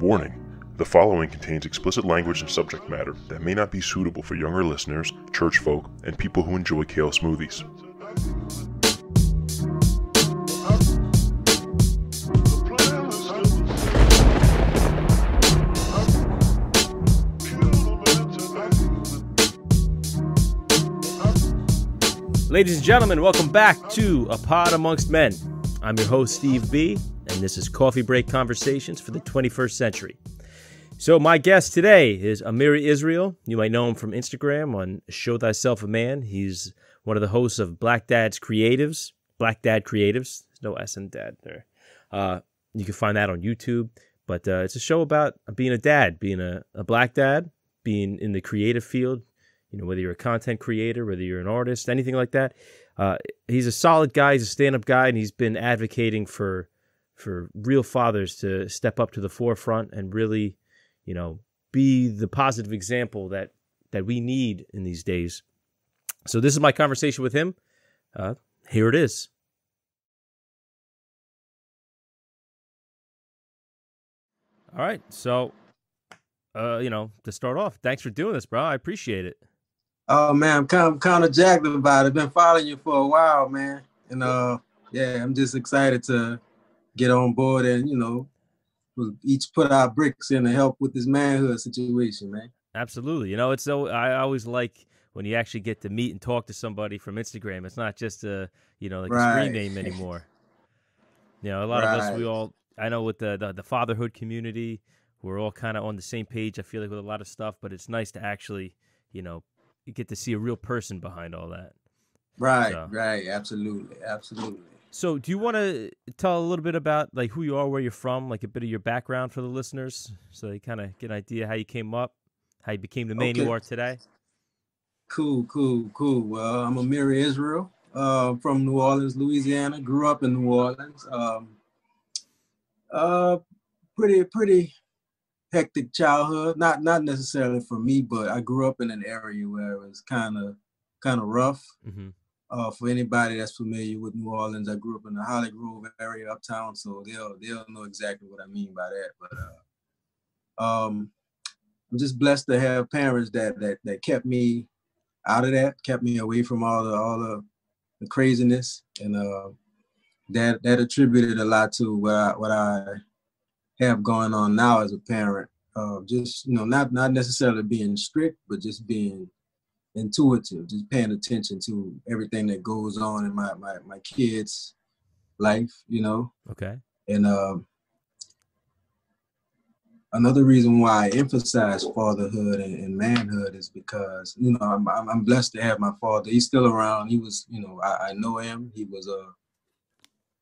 Warning the following contains explicit language and subject matter that may not be suitable for younger listeners, church folk, and people who enjoy kale smoothies. Ladies and gentlemen, welcome back to A Pod Amongst Men. I'm your host, Steve B., and this is Coffee Break Conversations for the 21st Century. So, my guest today is Amiri Israel. You might know him from Instagram on Show Thyself a Man. He's one of the hosts of Black Dad's Creatives, Black Dad Creatives. There's no S in dad there. Uh, you can find that on YouTube. But uh, it's a show about being a dad, being a, a black dad, being in the creative field, you know, whether you're a content creator, whether you're an artist, anything like that. Uh, he's a solid guy. He's a stand-up guy, and he's been advocating for for real fathers to step up to the forefront and really, you know, be the positive example that that we need in these days. So this is my conversation with him. Uh, here it is. All right, so uh, you know, to start off, thanks for doing this, bro. I appreciate it. Oh man, I'm kind of kind of jacked about it. Been following you for a while, man. And uh, yeah, I'm just excited to get on board and you know, each put our bricks in to help with this manhood situation, man. Absolutely. You know, it's so I always like when you actually get to meet and talk to somebody from Instagram. It's not just a you know like right. a screen name anymore. You know, a lot right. of us we all I know with the, the the fatherhood community, we're all kind of on the same page. I feel like with a lot of stuff, but it's nice to actually you know get to see a real person behind all that. Right, so. right, absolutely, absolutely. So, do you want to tell a little bit about like who you are, where you're from, like a bit of your background for the listeners, so they kind of get an idea how you came up, how you became the man okay. you are today? Cool, cool, cool. Well, I'm Amiri Israel uh, from New Orleans, Louisiana. Grew up in New Orleans. Um, uh, pretty, pretty hectic childhood. Not not necessarily for me, but I grew up in an area where it was kind of kind of rough. Mm-hmm. Uh, for anybody that's familiar with New Orleans, I grew up in the Holly Grove area uptown, so they'll they'll know exactly what I mean by that. But uh, um, I'm just blessed to have parents that that that kept me out of that, kept me away from all the all the, the craziness, and uh, that that attributed a lot to what I what I have going on now as a parent. Uh, just you know, not not necessarily being strict, but just being intuitive, just paying attention to everything that goes on in my my my kids' life. You know. Okay. And uh, another reason why I emphasize fatherhood and, and, manhood is because you know I'm, I'm blessed to have my father. He's still around. He was, you know, I, I know him. He was a uh,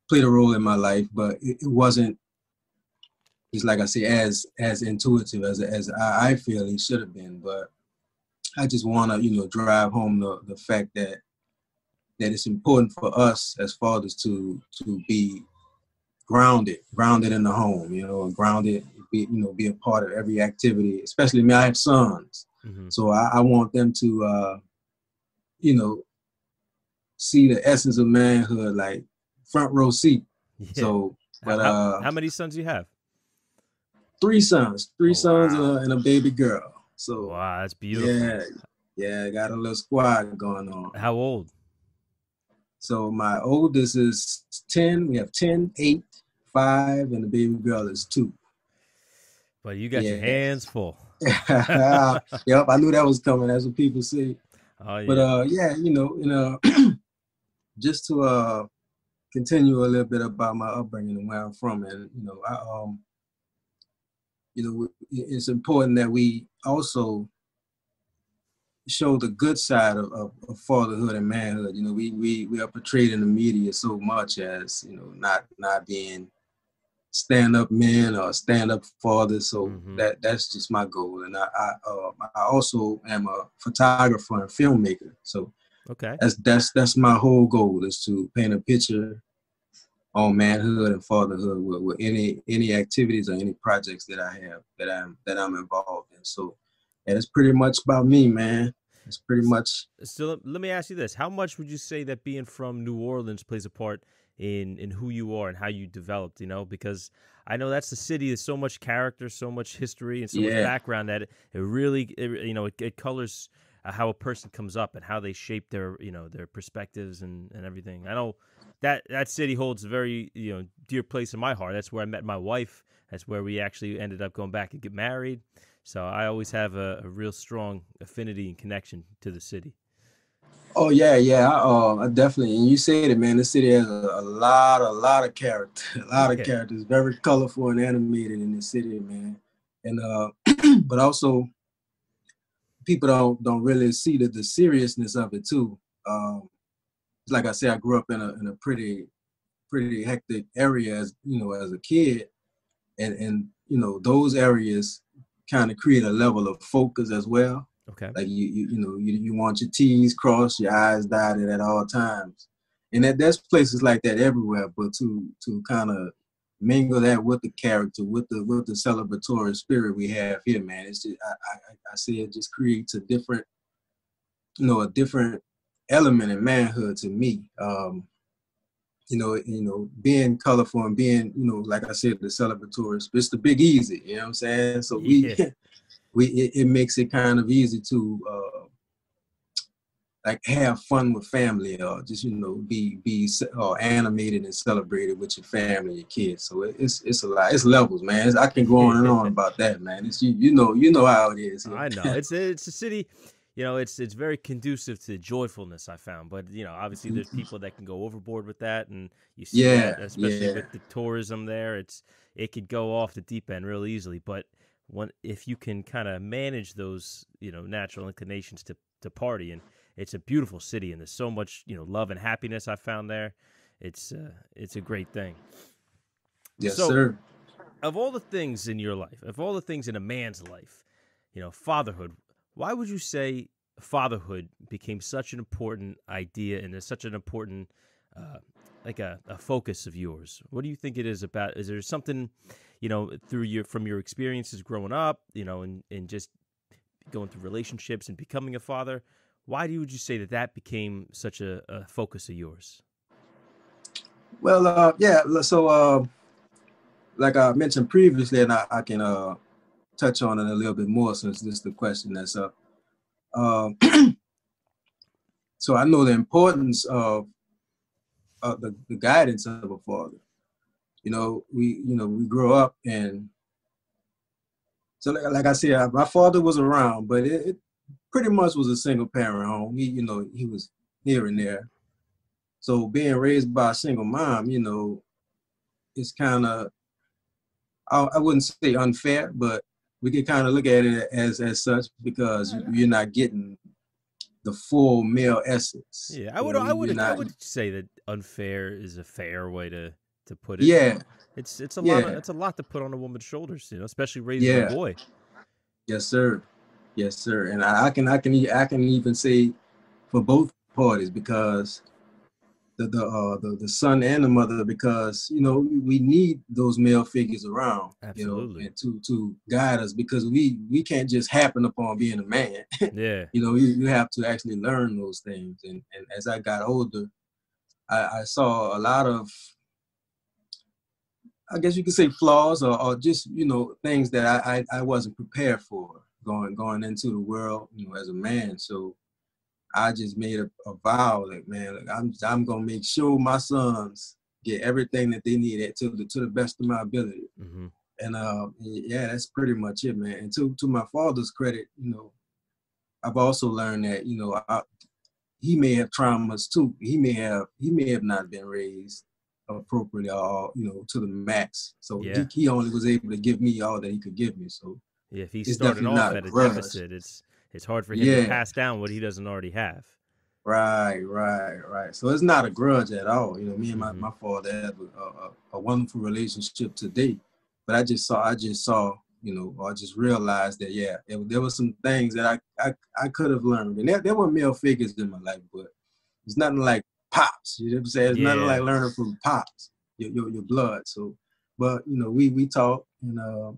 played a role in my life, but it, it wasn't he's like I say, as as intuitive as as I, feel he should have been. But I just want to, you know, drive home the the fact that that it's important for us as fathers to to be grounded, grounded in the home, you know, grounded, be you know, be a part of every activity. Especially me, I have sons, mm-hmm. so I, I, want them to, uh, you know, see the essence of manhood, like front row seat. Yeah. So, but how, uh, how many sons do you have? three sons, three oh, sons wow. and, a, and, a, baby girl. So wow, that's beautiful. Yeah, yeah, I got a little squad going on. How old? So my oldest is 10. We have 10, 8, 5, and the baby girl is 2. But you got yeah. your hands full. yep, I knew that was coming. That's what people say. Oh, yeah. But uh, yeah, you know, you know, just to uh continue a little bit about my upbringing and where I'm from, and you know, I um you know, it's important that we also show the good side of, of, of, fatherhood and manhood. You know, we, we we are portrayed in the media so much as you know not not being stand up men or stand up fathers. So mm-hmm. that that's just my goal. And I I, uh, I also am a photographer and filmmaker. So okay, that's that's that's my whole goal is to paint a picture on manhood and fatherhood with, with any any activities or any projects that I have that I'm that I'm involved in. So and it's pretty much about me, man. It's pretty much. So let me ask you this: How much would you say that being from New Orleans plays a part in in who you are and how you developed. You know, because I know that's the city. There's so much character, so much history, and so yeah. much background that it, really, it, you know, it, it colors uh, how a person comes up and how they shape their, you know, their perspectives and and everything. I know that that city holds a very, you know, dear place in my heart. That's where I met my wife. That's where we actually ended up going back and get married. So I always have a, a real strong affinity and connection to the city. Oh yeah, yeah, I, uh, definitely. And you said it, man. The city has a, a lot, a lot of character, a lot of characters. Very colorful and animated in the city, man. And uh, but also, people don't don't really see the, the seriousness of it too. Um, like I said, I grew up in a in a pretty pretty hectic area as you know as a kid, and and you know those areas kind of create a level of focus as well. Okay. Like you, you, you know, you, you want your T's crossed, your I's dotted at all times. And that there's places like that everywhere, but to to kind of mingle that with the character, with the with the celebratory spirit we have here, man. It's just I, I, I say it just creates a different, you know, a different element in manhood to me. Um, you know, you know, being colorful and being, you know, like I said, the celebratory, spirit it's the big easy, you know what I'm saying? So we yeah. we it, it, makes it kind of easy to uh like have fun with family or just you know be be uh, animated and celebrated with your family and your kids so it, it's it's a lot it's levels man it's, i can go on and on about that man it's you you know you know how it is i know it's it's a city you know, it's it's very conducive to joyfulness. I found, but you know, obviously there's mm-hmm. people that can go overboard with that, and you see yeah, that, especially yeah. with the tourism there. It's it could go off the deep end real easily, but when if you can kind of manage those, you know, natural inclinations to to party, and it's a beautiful city, and there's so much you know love and happiness I found there. It's uh, it's a great thing. Yes, so, sir. Of all the things in your life, of all the things in a man's life, you know, fatherhood why would you say fatherhood became such an important idea and is such an important uh, like a, a focus of yours? What do you think it is about? Is there something, you know, through your from your experiences growing up, you know, and, and just going through relationships and becoming a father? Why do would you say that that became such a, a focus of yours? Well, uh, yeah. So, uh, like I mentioned previously, and I, I can uh, touch on it a little bit more since this is the question that's up. Um, so I know the importance of, of the, the guidance of a father. You know, we you know we grow up and so like, like I said, my father was around, but it pretty much was a single parent home. He you know he was here and there. So being raised by a single mom, you know, it's kind of I, I wouldn't say unfair, but we can kind of look at it as as such because you're not getting the full male essence. Yeah, I would you know, I would not, I would say that unfair is a fair way to to put it. Yeah. It's it's a yeah. lot of, it's a lot to put on a woman's shoulders, you know, especially raising yeah. a boy. Yes, sir. Yes, sir. And I, I can I can I can even say for both parties because the the uh, the, the son and the mother because you know we need those male figures around Absolutely. you know and to to guide us because we we can't just happen upon being a man yeah you know you, you have to actually learn those things and and as i got older i, I saw a lot of i guess you could say flaws or, or just you know things that I, I i wasn't prepared for going going into the world you know as a man so I just made a, a vow like, man, like, I'm I'm gonna make sure my sons get everything that they need to the to the best of my ability. Mm-hmm. And uh, yeah, that's pretty much it, man. And to to my father's credit, you know, I've also learned that you know I, he may have traumas too. He may have he may have not been raised appropriately or you know to the max. So yeah. he, he, only was able to give me all that he could give me. So yeah, if he started off at a deficit, it's it's hard for him yeah. to pass down what he doesn't already have. Right, right, right. So it's not a grudge at all. You know, me and my, mm-hmm. my father have a, a, a, wonderful relationship today. But I just saw, I just saw, you know, I just realized that, yeah, there, there were some things that I, I, I could have learned. And there, there were male figures in my life, but it's nothing like pops. You know what I'm saying? It's yeah. nothing like learning from pops, your, your, your blood. So, but, you know, we, we talk and uh,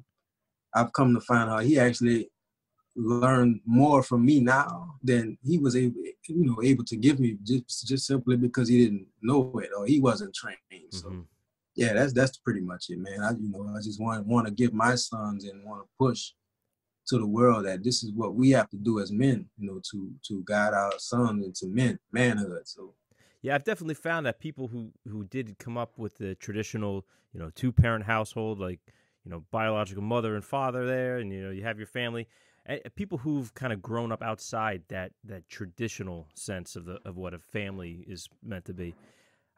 I've come to find out he actually learned more from me now than he was able, you know, able to give me just just simply because he didn't know it or he wasn't trained. So mm-hmm. yeah, that's that's pretty much it, man. I you know I just want want to give my sons and want to push to the world that this is what we have to do as men, you know, to to guide our sons into men manhood. So yeah, I've definitely found that people who who did come up with the traditional, you know, two parent household, like you know, biological mother and father there, and you know, you have your family eh, eh, people who've kind of grown up outside that that traditional sense of the of what a family is meant to be.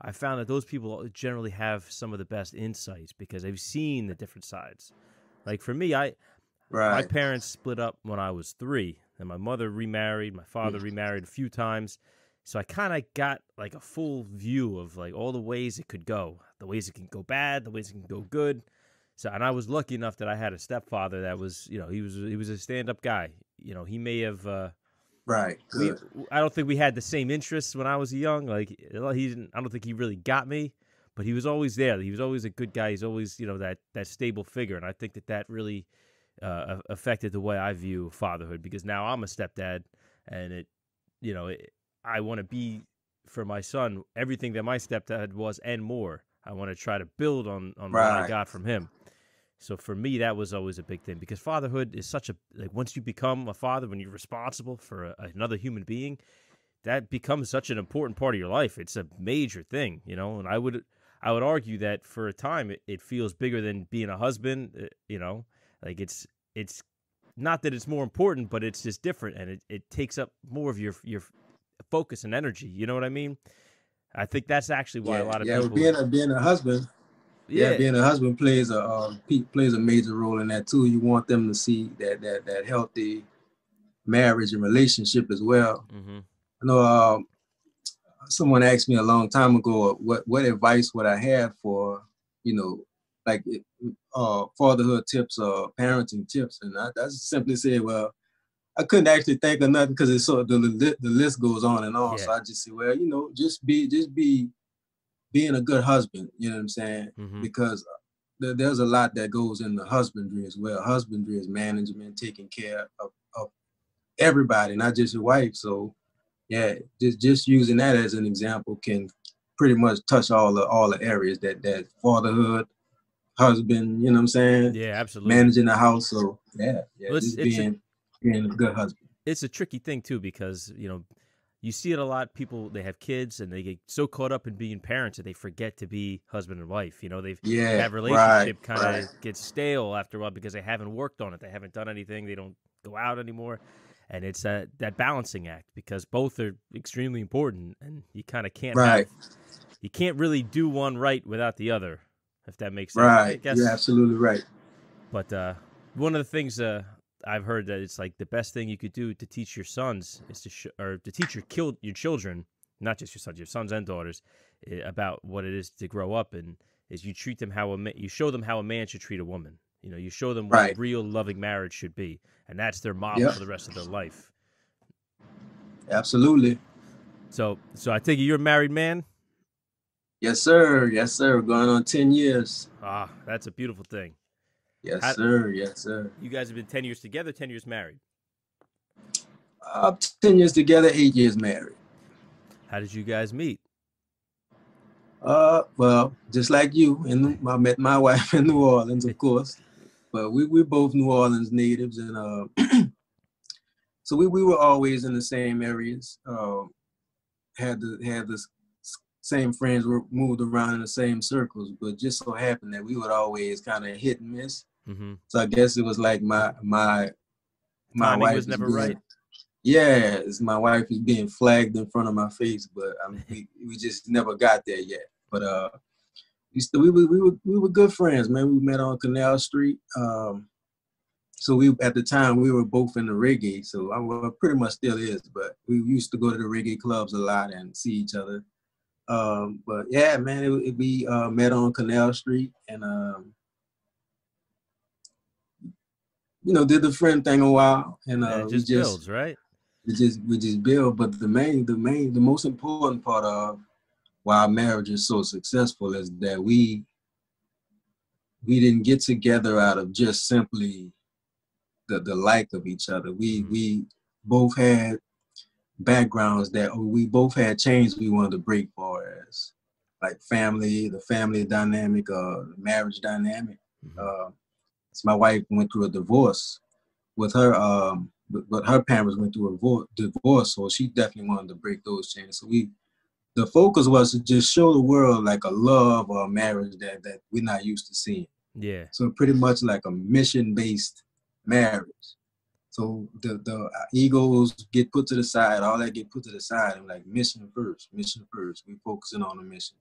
I found that those people generally have some of the best insights because they've seen the different sides. Like for me, I right. my parents split up when I was three, and my mother remarried. My father remarried a few times, so I kind of got like a full view of like all the ways it could go, the ways it can go bad, the ways it can go good. So, and I was lucky enough that I had a stepfather that was, you know, he was he was a stand up guy. You know, he may have. Uh, right. We, I don't think we had the same interests when I was young. Like he didn't. I don't think he really got me, but he was always there. He was always a good guy. He's always, you know, that that stable figure, and I think that that really uh, affected the way I view fatherhood because now I'm a stepdad, and it, you know, it, I want to be for my son everything that my stepdad was and more. I want to try to build on on right. what I got from him. So for me, that was always a big thing because fatherhood is such a like once you become a father, when you're responsible for a, another human being, that becomes such an important part of your life. It's a major thing, you know. And I would I would argue that for a time it, it feels bigger than being a husband. Uh, you know, like it's it's not that it's more important, but it's just different, and it, it takes up more of your your focus and energy. You know what I mean? I think that's actually why yeah, a lot of yeah, people being a being a husband yeah. yeah, being a husband plays a uh, plays a major role in that too. You want them to see that that that healthy marriage and relationship as well. Mm-hmm. I know uh, someone asked me a long time ago what what advice would I have for you know like uh, fatherhood tips or parenting tips, and I, I simply said, well, I couldn't actually think of nothing because it's sort of the, the list goes on and on. Yeah. So I just said, well, you know, just be just be being a good husband, you know what I'm saying? Mm-hmm. Because th- there's a lot that goes in the husbandry as well. Husbandry is management, taking care of, of everybody, not just your wife. So yeah, just just using that as an example can pretty much touch all the all the areas that that fatherhood, husband, you know what I'm saying? Yeah, absolutely. Managing the house. So yeah, yeah, well, just being a, being a good husband. It's a tricky thing too because you know you see it a lot. People they have kids and they get so caught up in being parents that they forget to be husband and wife. You know, they've yeah, that relationship right, kind of right. gets stale after a while because they haven't worked on it. They haven't done anything. They don't go out anymore, and it's that that balancing act because both are extremely important, and you kind of can't right. Have, you can't really do one right without the other, if that makes sense. Right. You're absolutely right. But uh, one of the things uh, I've heard that it's like the best thing you could do to teach your sons is to sh- or to teach your kill your children, not just your sons, your sons and daughters, eh, about what it is to grow up and is you treat them how a ma- you show them how a man should treat a woman. You know, you show them what right. real loving marriage should be, and that's their model yep. for the rest of their life. Absolutely. So, so I take it you're a married man. Yes, sir. Yes, sir. Going on ten years. Ah, that's a beautiful thing. Yes, How, sir. Yes, sir. You guys have been 10 years together, 10 years married? Uh, 10 years together, eight years married. How did you guys meet? Uh, well, just like you, and I met my wife in New Orleans, of course. But we we both New Orleans natives, and uh, so we, we were always in the same areas. Uh, had the had the same friends were moved around in the same circles, but just so happened that we would always kind of hit and miss. Mm-hmm. So I guess it was like my my my Timing wife was never being, right. Yeah, it's my wife is being flagged in front of my face, but I mean, we, we just never got there yet. But uh, we still we, we, we were we were good friends, man. We met on Canal Street. Um, so we at the time we were both in the reggae, so I well, pretty much still is. But we used to go to the reggae clubs a lot and see each other. Um, but yeah, man, it, it, we uh, met on Canal Street and um, you know, did the friend thing a while, and uh, just, just builds, right? We just we just build, but the main, the main, the most important part of why our marriage is so successful is that we we didn't get together out of just simply the, the like of each other. We mm-hmm. we both had backgrounds that we both had chains we wanted to break for us, like family, the family dynamic, uh, marriage dynamic. Mm-hmm. Uh, so my wife went through a divorce with her, um, but, but her parents went through a divorce, so she definitely wanted to break those chains. So we, the focus was to just show the world like a love or a marriage that that we're not used to seeing. Yeah. So pretty much like a mission based marriage. So the the egos get put to the side, all that get put to the side, and like mission first, mission first. We focusing on the mission.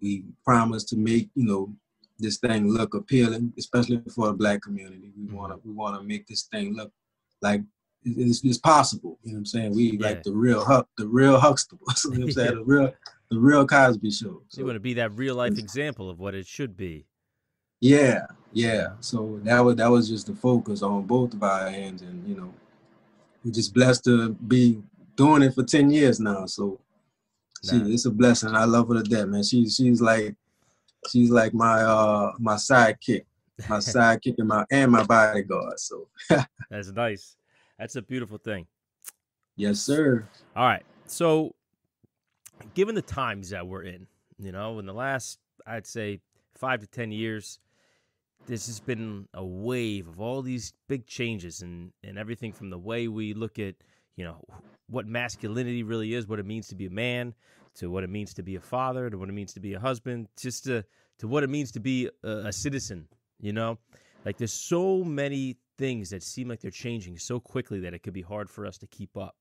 We promise to make you know this thing look appealing, especially for the black community. We mm-hmm. wanna we wanna make this thing look like it's, it's possible. You know what I'm saying? We yeah. like the real Huck, the real Huxtable. you know what I'm saying? The real the real Cosby show. So, you want to be that real life example of what it should be. Yeah, yeah. So that was that was just the focus on both of our ends, and you know, we're just blessed to be doing it for ten years now. So she, it's a blessing. I love her to death, man. She's she's like she's like my uh my sidekick, my sidekick and my and my bodyguard. So that's nice. That's a beautiful thing. Yes, sir. All right. So, given the times that we're in, you know, in the last, I'd say five to ten years, this has been a wave of all these big changes and and everything from the way we look at you know what masculinity really is, what it means to be a man, to what it means to be a father, to what it means to be a husband, just to to what it means to be a, a citizen. You know, like there's so many things that seem like they're changing so quickly that it could be hard for us to keep up.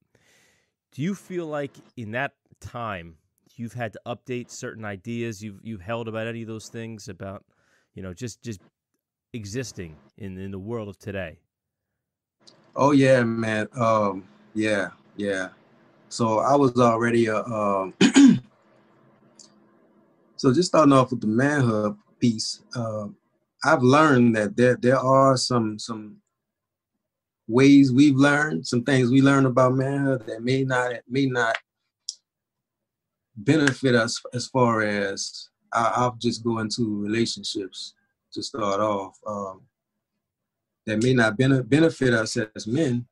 Do you feel like in that time you've had to update certain ideas you've you've held about any of those things about you know just just existing in in the world of today? Oh yeah, man. Um, yeah, yeah. So I was already a. Um, so just starting off with the manhood piece, uh, I've learned that there there are some some ways we've learned, some things we learned about manhood that may not may not benefit us as far as I, will just go into relationships to start off um, that may not benefit us as men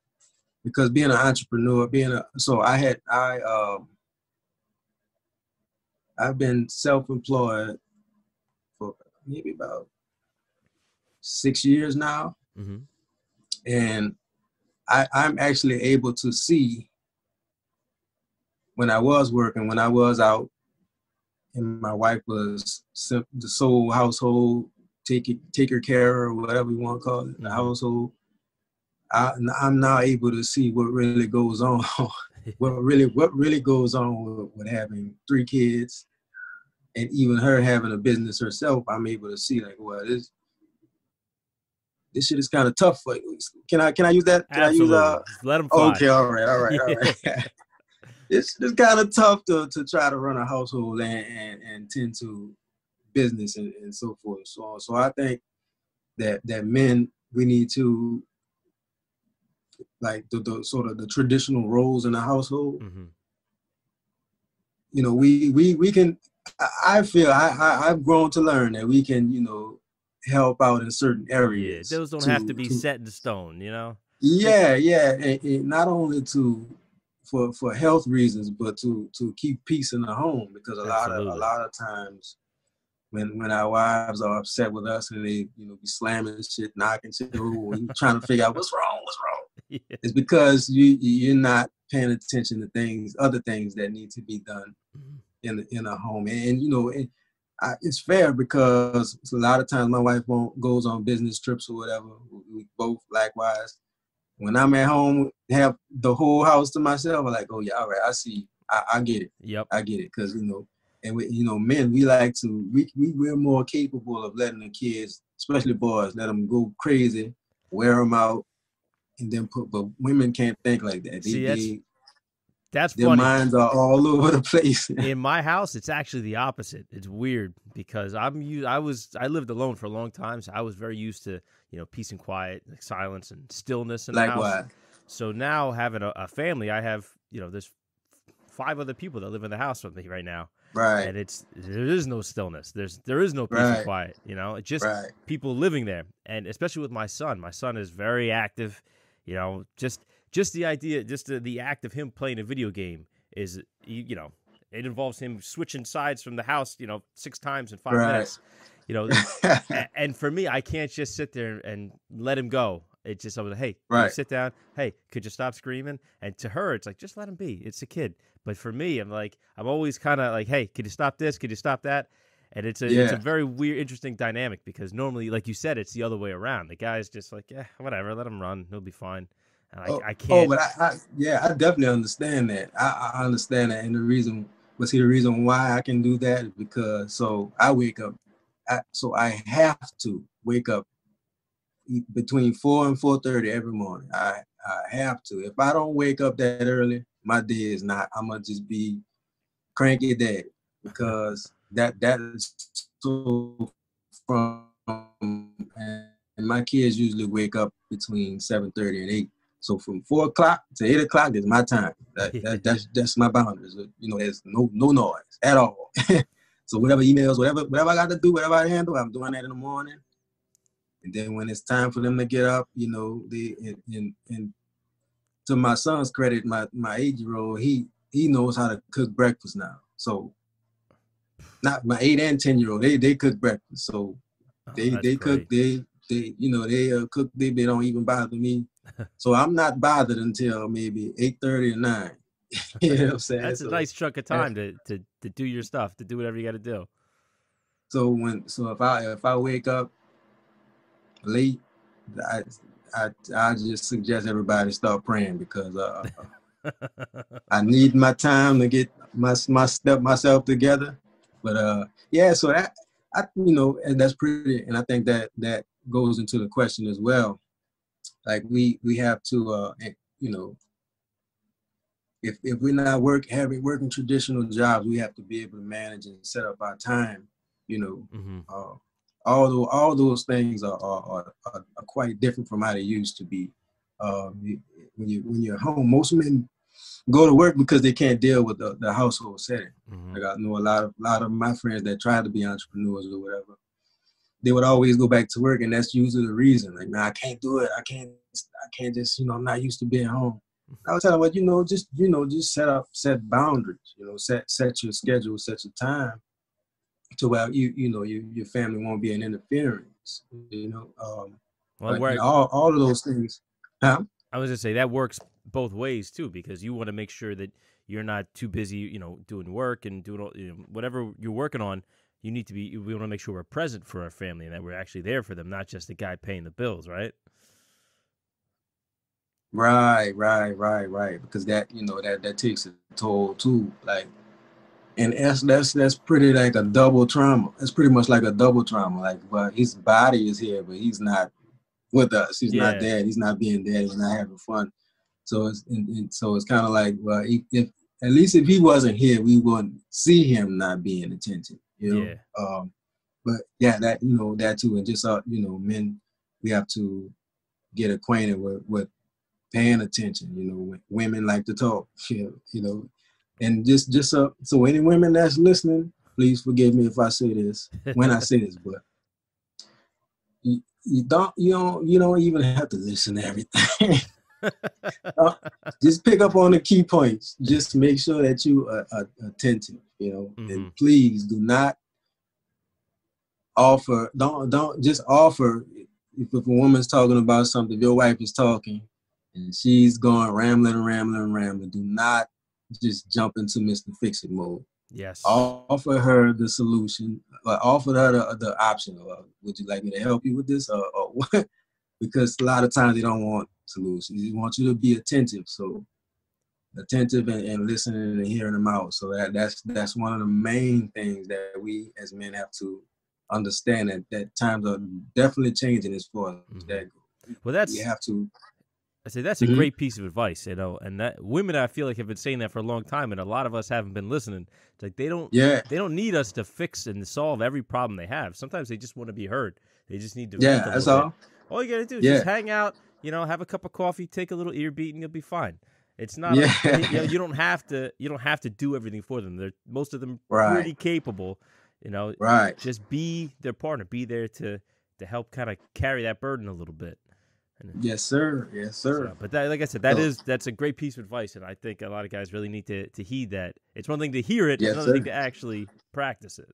because being an entrepreneur being a so i had i um i've been self-employed for maybe about six years now mm-hmm. and I, i'm actually able to see when i was working when i was out and my wife was the sole household take it, take her care or whatever you want to call it, the mm-hmm. household. I, am now able to see what really goes on, what really what really goes on with, with, having three kids, and even her having a business herself. I'm able to see like, well, this this shit is kind of tough for you. Can I can I use that? Can Absolutely. I use uh? Let them. Fly. Okay, all right, all right, all right. it's it's kind of tough to to try to run a household and and, and tend to business and, and so forth so. So I think that that men we need to like the, the sort of the traditional roles in the household. Mm-hmm. You know, we we we can. I feel I, I have grown to learn that we can you know help out in certain areas. Yeah, those don't to, have to be to, set in stone. You know. Yeah, yeah, and, and not only to for for health reasons, but to to keep peace in the home because a Absolutely. lot of a lot of times when when our wives are upset with us and they you know be slamming shit, knocking shit, and trying to figure out what's wrong, what's wrong. Yeah. It's because you you're not paying attention to things, other things that need to be done mm-hmm. in in a home, and, and you know. It, I, it's fair because a lot of times my wife won't goes on business trips or whatever. We both likewise. When I'm at home, have the whole house to myself. I'm like, oh yeah, all right, I see, I, I get it. Yep, I get it because you know and we, you know, men, we like to, we, we we're more capable of letting the kids, especially boys, let them go crazy, wear them out, and then put. But women can't think like that. They, See, that's, they, that's their funny. minds are all over the place. In my house, it's actually the opposite. It's weird because I'm used. I was I lived alone for a long time, so I was very used to you know peace and quiet, like silence and stillness in the Likewise. house. So now having a, a family, I have you know there's five other people that live in the house with me right now Right. And it's there is no stillness. There's there is no peace and quiet. You know, it's just Right. people living there, and especially with my son. My son is very active. You know, just just the idea, just the, the act of him playing a video game is, you, you know, it involves him switching sides from the house. You know, six times in five Right. minutes. You know, and for me, I can't just sit there and let him go. It's just I was like, hey, Right. sit down. Hey, could you stop screaming? And to her, it's like just let him be. It's a kid. But for me, I'm like, I'm always kind of like, hey, could you stop this? Could you stop that? And it's a it's a very weird, interesting dynamic because normally, like you said, it's the other way around. The guy's just like, yeah, whatever, let him run, he'll be fine. And I, oh, I oh, can't. but I, I, yeah, I definitely understand that. I, I understand that, and the reason, but see, the reason why I can do that is because so I wake up, I, so I have to wake up between four and four thirty every morning. I, I have to. If I don't wake up that early, my day is not. I'm gonna just be cranky daddy because that that is so from and my kids usually wake up between 7:30 and 8. So from four o'clock to eight o'clock is my time. That, that, that's that's my boundaries. You know, there's no no noise at all. so whatever emails, whatever whatever I got to do, whatever I handle, I'm doing that in the morning. And then when it's time for them to get up, you know, they and, and, and to my son's credit, my my eight year old, he he knows how to cook breakfast now. So not my eight and ten year old, they they cook breakfast. So Oh, they they cook great. they they you know they uh, cook they, they don't even bother me so i'm not bothered until maybe eight thirty or 9 you know what i'm saying That's a nice chunk of time to, to to do your stuff, to do whatever you got to do. so when so if i if i wake up late i i i just suggest everybody start praying because uh i need my time to get my my step myself together but uh yeah so that i you know and that's pretty and i think that that goes into the question as well. Like we we have to uh you know if if we're not work having working traditional jobs we have to be able to manage and set up our time you know. Hmm uh, all those all those things are are, are, are are quite different from how they used to be. Uh, when you when you're home, most men go to work because they can't deal with the, the household setting. hmm Like I know a lot of lot of my friends that tried to be entrepreneurs or whatever. They would always go back to work, and that's usually the reason. Like, man, I can't do it. I can't. I can't just. You know, I'm not used to being home. I was telling them, well, you know, just you know, just set up, set boundaries. You know, set set your schedule, set your time, to where you you know your your family won't be an interference. You know, um, Well, but, you know, all all of those things. Huh? I was gonna say that works both ways too, because you want to make sure that you're not too busy, you know, doing work and doing all, you know, whatever you're working on. You need to be. We want to make sure we're present for our family and that we're actually there for them, not just the guy paying the bills, right? Right, right, right, right. Because that you know that that takes a toll too. Like, and that's that's that's pretty like a double trauma. It's pretty much like a double trauma. Like, but his body is here, but he's not with us. He's Yeah. not there. He's not being there. He's not having fun. So it's and, and so it's kind of like, well, if, at least if he wasn't here, we wouldn't see him not being attentive. You know. Yeah. Um, but yeah, that you know that too, and just uh, you know, men, we have to get acquainted with with paying attention. You know, women like to talk. You know, you know, and just just uh, so any women that's listening, please forgive me if I say this when I say this, but you, you don't you don't you don't even have to listen to everything. Uh, just pick up on the key points. Just make sure that you are, are attentive. You know, Mhm. and please do not offer. Don't don't just offer. If, if a woman's talking about something, if your wife is talking, and she's going rambling, and rambling, and rambling. Do not just jump into Mr. Fix It mode yes. offer her the solution, or offer her the, the option. Or would you like me to help you with this, or, or what? Because a lot of times they don't want to lose. They want you to be attentive. So attentive and, and listening and hearing them out. So that that's that's one of the main things that we as men have to understand that that times are definitely changing as far as Mhm. that goes. Well, that's We have to I say that's a Mhm. great piece of advice, you know, and that women I feel like have been saying that for a long time, and a lot of us haven't been listening. It's like they don't yeah they don't need us to fix and solve every problem they have. Sometimes they just want to be heard. They just need to. yeah that's all. bit. All you gotta do is Yeah. just hang out, you know, have a cup of coffee, take a little ear beat, and you'll be fine. It's not. Yeah. A, you, know, you don't have to. You don't have to do everything for them. They're most of them right. pretty capable. You know, right? Just be their partner. Be there to to help kind of carry that burden a little bit. yes, sir. Yes, sir. So, but that, like I said, that is that's a great piece of advice, and I think a lot of guys really need to to heed that. It's one thing to hear it, yes, another sir. thing to actually practice it.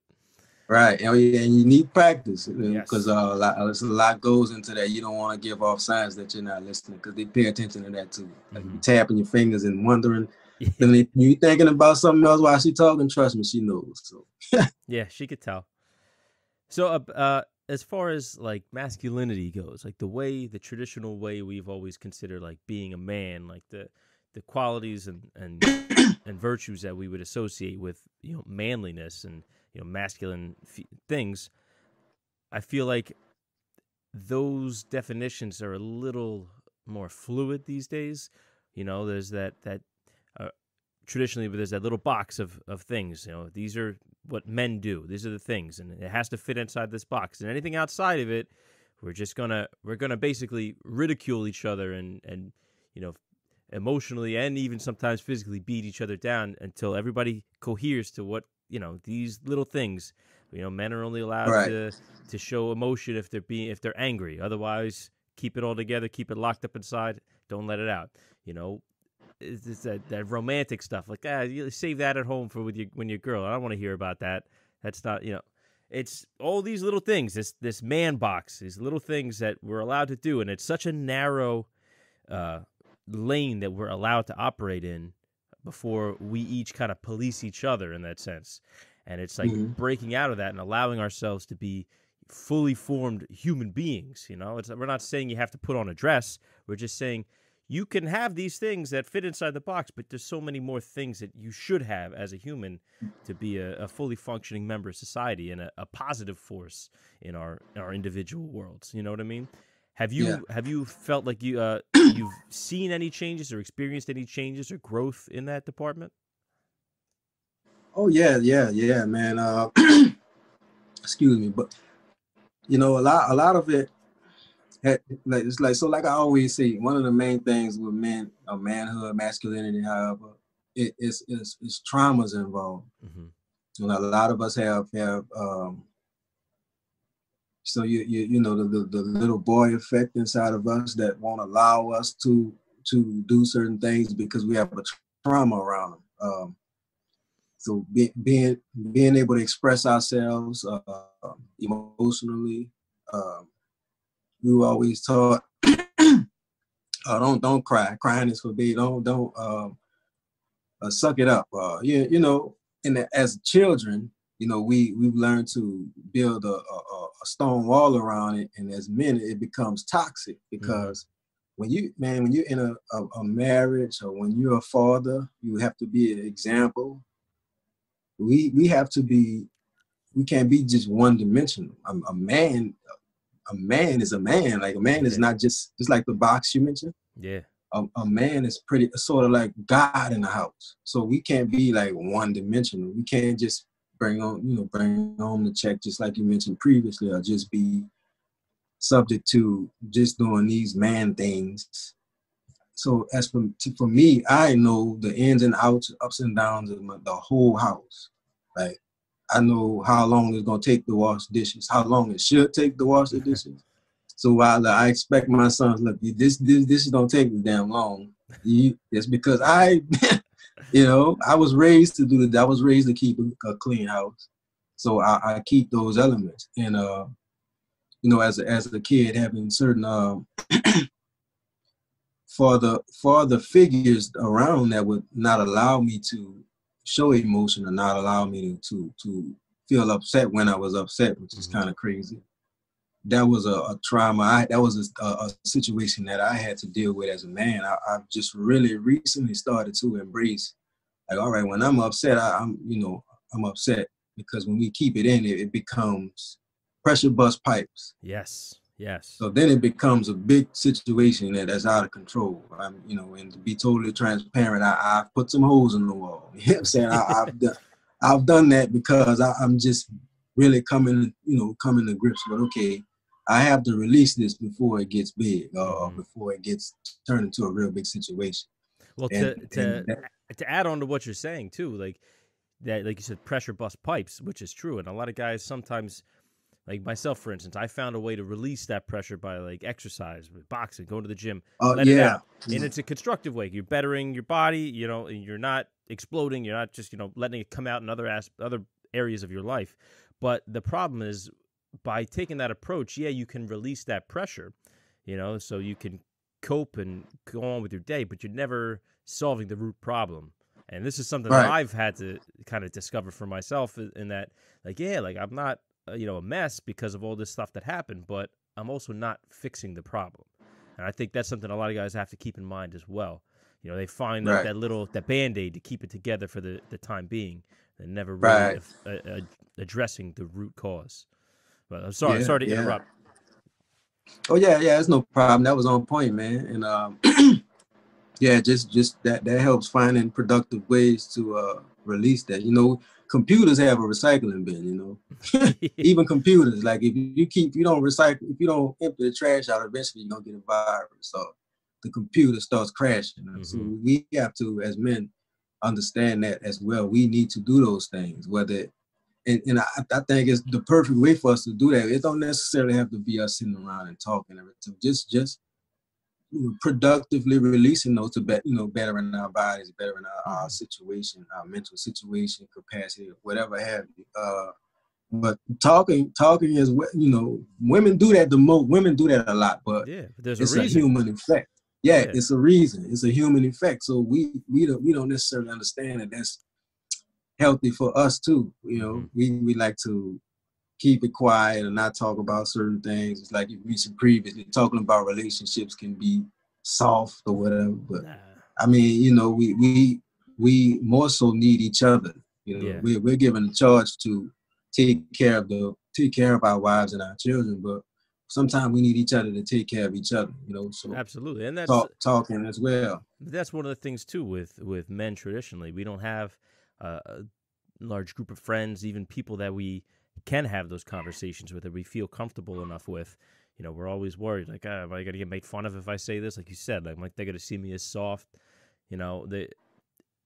Right, and you need practice because uh, yes. uh, a lot, a lot goes into that. You don't want to give off signs that you're not listening because they pay attention to that too. Like mm-hmm. tapping your fingers and wondering. then you thinking about something else while she talking. Trust me, she knows. So yeah, she could tell. So, uh, uh, as far as like masculinity goes, like the way the traditional way we've always considered like being a man, like the the qualities and and and virtues that we would associate with you know manliness and you know masculine f- things i feel like those definitions are a little more fluid these days. You know there's that that uh, traditionally there's that little box of of things you know these are what men do these are the things and it has to fit inside this box and anything outside of it we're just gonna we're gonna basically ridicule each other and and you know emotionally and even sometimes physically beat each other down until everybody coheres to what you know these little things. You know, men are only allowed right. to to show emotion if they're being if they're angry. Otherwise, keep it all together, keep it locked up inside. Don't let it out. You know, it's, it's that that romantic stuff. Like ah, you save that at home for with your when your girl. I don't want to hear about that. That's not you know. It's all these little things. This this man box. These little things that we're allowed to do, and it's such a narrow uh, lane that we're allowed to operate in before we each kind of police each other in that sense. And it's like mm-hmm. breaking out of that and allowing ourselves to be fully formed human beings. You know, it's we're not saying you have to put on a dress. We're just saying you can have these things that fit inside the box, but there's so many more things that you should have as a human to be a, a fully functioning member of society and a, a, positive force in our in our individual worlds. You know what I mean? Have you yeah. have you felt like you uh, you've seen any changes or experienced any changes or growth in that department? Oh yeah, yeah, yeah, man. Uh, excuse me, but you know, a lot, a lot of it, had, like it's like so. Like I always say, one of the main things with men, a manhood, masculinity, however, it, it's, it's it's traumas involved. Mm-hmm. You know, a lot of us have have um, so you you you know the, the, the little boy effect inside of us that won't allow us to to do certain things because we have a trauma around them. Um, so be, being being able to express ourselves uh, emotionally, um, we were always taught, uh, don't don't cry. Crying is forbidden. Don't don't um, uh, suck it up. Uh, you you know, and as children, you know, we we've learned to build a, a, a stone wall around it, and as men, it becomes toxic mm-hmm. because mm-hmm. when you man, when you're in a, a, a, marriage or when you're a father, you have to be an example. We we have to be, we can't be just one dimensional. A, a man, a man is a man. Like a man yeah. is not just just like the box you mentioned. Yeah. A, a, man is pretty sort of like God in the house. So we can't be like one dimensional. We can't just bring on, you know, bring home the check, just like you mentioned previously, or just be subject to just doing these man things. So as for for me, I know the ins and outs, ups and downs of my, the whole house. Like I know how long it's gonna take to wash dishes, how long it should take to wash the dishes. So while I expect my sons, look, this this this don't take damn long. it's because I you know, I was raised to do that. I was raised to keep a, clean house, so I, I, keep those elements. And uh, you know, as a, as a kid, having certain uh, father the figures around that would not allow me to show emotion or not allow me to to, to feel upset when I was upset, which is mm-hmm. kind of crazy. That was a, a trauma. I, that was a, a, situation that I had to deal with as a man. I, I've just really recently started to embrace like all right when i'm upset I, am you know i'm upset because when we keep it in it, it becomes pressure bust pipes. Yes yes. So then it becomes a big situation that that's out of control. I'm you know and to be totally transparent i i've put some holes in the wall. You know i'm saying? I, have done i've done that because I, i'm just really coming you know coming to grips with okay I have to release this before it gets big or uh, mm-hmm. before it gets turned into a real big situation. Well, to and, to and that, to add on to what you're saying too, like that, like you said, pressure bust pipes, which is true, and a lot of guys sometimes like myself, for instance, I found a way to release that pressure by like exercise, boxing, going to the gym. Oh uh, yeah, it and it's a constructive way. You're bettering your body. You know, and you're not exploding. You're not just you know letting it come out in other as- other areas of your life. But the problem is by taking that approach, yeah, you can release that pressure. You know, so you can cope and go on with your day, but you're never solving the root problem. And this is something right. that I've had to kind of discover for myself in that, like, yeah, like I'm not uh, you know a mess because of all this stuff that happened, but I'm also not fixing the problem. And I think that's something a lot of guys have to keep in mind as well. You know, they find that, right. that little that band aid to keep it together for the, the time being, and never really right. a, a, addressing the root cause. But I'm sorry, yeah, sorry to yeah. interrupt. Oh yeah, yeah, it's no problem. That was on point, man. And um, yeah, just just that that helps finding productive ways to uh, release that. You know, computers have a recycling bin, you know. Even computers, like if you keep, you don't recycle, if you don't empty the trash out, eventually you're gonna get a virus. So the computer starts crashing. Mm-hmm. So we have to, as men, understand that as well. We need to do those things, whether and, and I, I think it's the perfect way for us to do that. It don't necessarily have to be us sitting around and talking. everything. Just just you know, productively releasing those to be, you know bettering our bodies, bettering our, our situation, our mental situation, capacity, whatever have you. Uh, but talking, talking is what you know, women do that the most. Women do that a lot, but yeah, there's it's a, a human effect. Yeah, yeah, it's a reason. It's a human effect. So we we don't we don't necessarily understand that that's healthy for us too. You know, mm-hmm. we we like to keep it quiet and not talk about certain things. It's like you mentioned previously, talking about relationships can be soft or whatever. But nah. I mean, you know, we we we more so need each other. You know, yeah. we're we're given a charge to take care of the take care of our wives and our children, but sometimes we need each other to take care of each other. You know, so absolutely, and that's talk, talking as well. That's one of the things too with with men traditionally. We don't have uh, a large group of friends, even people that we can have those conversations with, that we feel comfortable enough with. You know, we're always worried, like, oh, am I going to get made fun of if I say this? Like you said, like, like they're going to see me as soft. You know, they,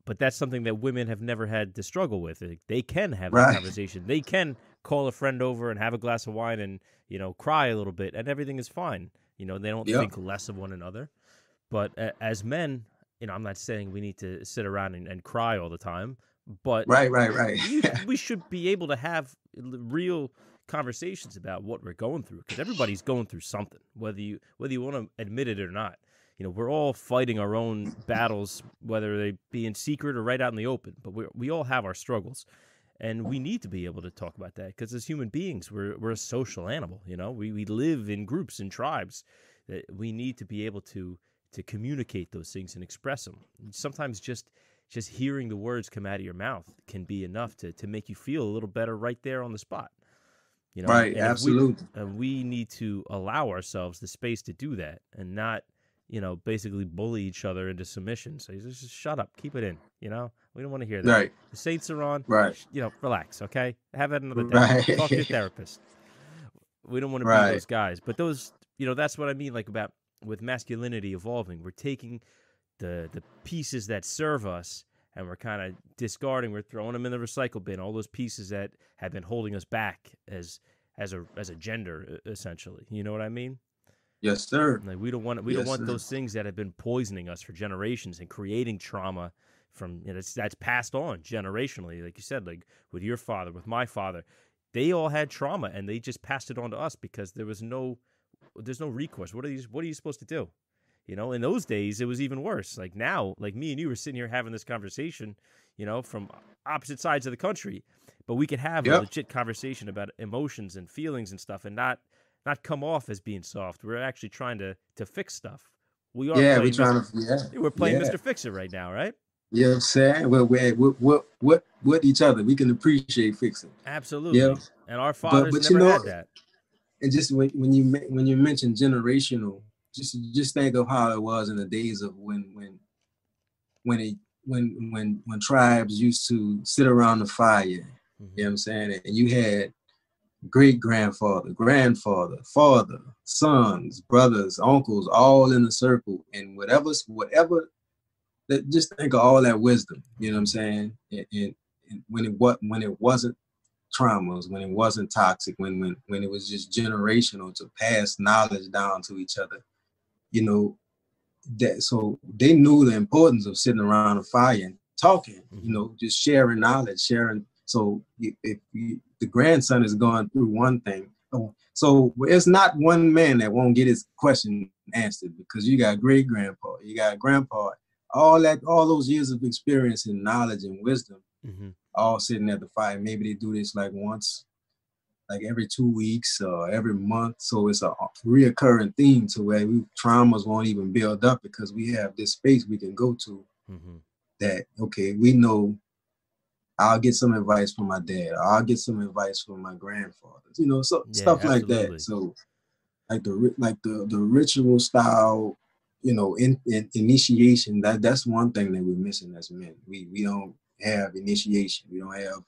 but that's something that women have never had to struggle with. Like, They can have right. that conversation. They can call a friend over and have a glass of wine and you know cry a little bit, and everything is fine. You know, they don't yep. think less of one another. But uh, as men, you know, I'm not saying we need to sit around and, and cry all the time, but right, right, right. we, we should be able to have real conversations about what we're going through because everybody's going through something, whether you whether you want to admit it or not. You know, we're all fighting our own battles, whether they be in secret or right out in the open. But we we all have our struggles, and we need to be able to talk about that because as human beings, we're we're a social animal. You know, we we live in groups and tribes. That we need to be able to to communicate those things and express them. Sometimes just just hearing the words come out of your mouth can be enough to to make you feel a little better right there on the spot. You know, right? And absolutely. We, and we need to allow ourselves the space to do that, and not, you know, basically bully each other into submission. So just shut up, keep it in. You know, we don't want to hear that. Right. The Saints are on. Right. You know, relax. Okay, have another day. Right. Talk to your therapist. We don't want to right. be those guys, but those, you know, that's what I mean. Like about with masculinity evolving, we're taking the the pieces that serve us and we're kind of discarding we're throwing them in the recycle bin all those pieces that have been holding us back as as a as a gender essentially. You know what i mean? Yes sir. Like we don't want we yes, don't want sir. those things that have been poisoning us for generations and creating trauma from you know that's, that's passed on generationally. Like you said like with your father with my father they all had trauma and they just passed it on to us because there was no there's no recourse. What are you what are you supposed to do you know, in those days it was even worse. Like now, like me and you were sitting here having this conversation, you know, from opposite sides of the country, but we could have yep. a legit conversation about emotions and feelings and stuff, and not not come off as being soft. We're actually trying to to fix stuff. We are. Yeah, we're trying to. Yeah, we're playing yeah. Mr. Fixer right now, right? You know what I'm saying? Well, we're what what what each other. We can appreciate fixing. Absolutely. Yeah. And our fathers but, but never you know, had that. And just when, when you when you mention generational just just think of how it was in the days of when when when it when when when tribes used to sit around the fire. Mm-hmm. You know what I'm saying? And you had great grandfather, grandfather, father, sons, brothers, uncles, all in a circle, and whatever whatever that just think of all that wisdom. You know what I'm saying? And, and, and when it what when it wasn't traumas, when it wasn't toxic, when when when it was just generational to pass knowledge down to each other. You know, that so they knew the importance of sitting around a fire and talking. You mm-hmm. know, just sharing knowledge, sharing. So if you, the grandson is going through one thing, oh, so it's not one man that won't get his question answered because you got great grandpa, you got grandpa, all that, all those years of experience and knowledge and wisdom, mm-hmm. all sitting at the fire. Maybe they do this like once, like every two weeks or every month. So it's a reoccurring theme to where we traumas won't even build up because we have this space we can go to. Mm-hmm. That okay, we know I'll get some advice from my dad. I'll get some advice from my grandfathers. You know, so yeah, stuff absolutely. like that. So, like the like the the ritual style, you know, in, in, initiation. That that's one thing that we're missing as men. We we don't have initiation. We don't have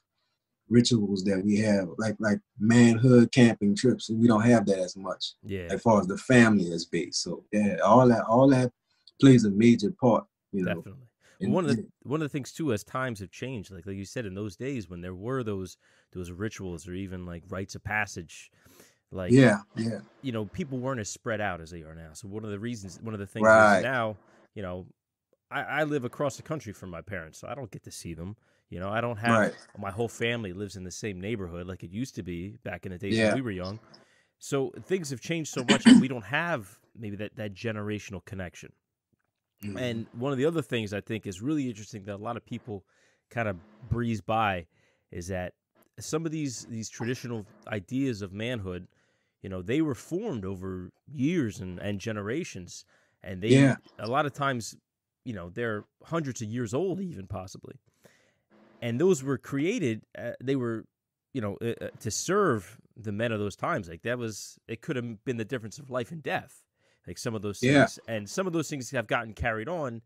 rituals that we have like like manhood camping trips. We don't have that as much. Yeah. As far as the family is based. So yeah, all that all that plays a major part. You know. Definitely. And, one of the one of the things too, as times have changed, like like you said, in those days when there were those those rituals or even like rites of passage, like yeah, yeah, you know, people weren't as spread out as they are now. So one of the reasons, one of the things right. now, you know, I, I live across the country from my parents, so I don't get to see them. You know, I don't have right. my whole family lives in the same neighborhood like it used to be back in the days yeah. when we were young. So things have changed so much, and we don't have maybe that that generational connection. Mm-hmm. And one of the other things I think is really interesting that a lot of people kind of breeze by is that some of these these traditional ideas of manhood, you know, they were formed over years and, and generations, and they yeah. a lot of times, you know, they're hundreds of years old, even possibly, and those were created. Uh, they were, you know, uh, uh to serve the men of those times. Like that was it could have been the difference of life and death like some of those things yeah. and some of those things have gotten carried on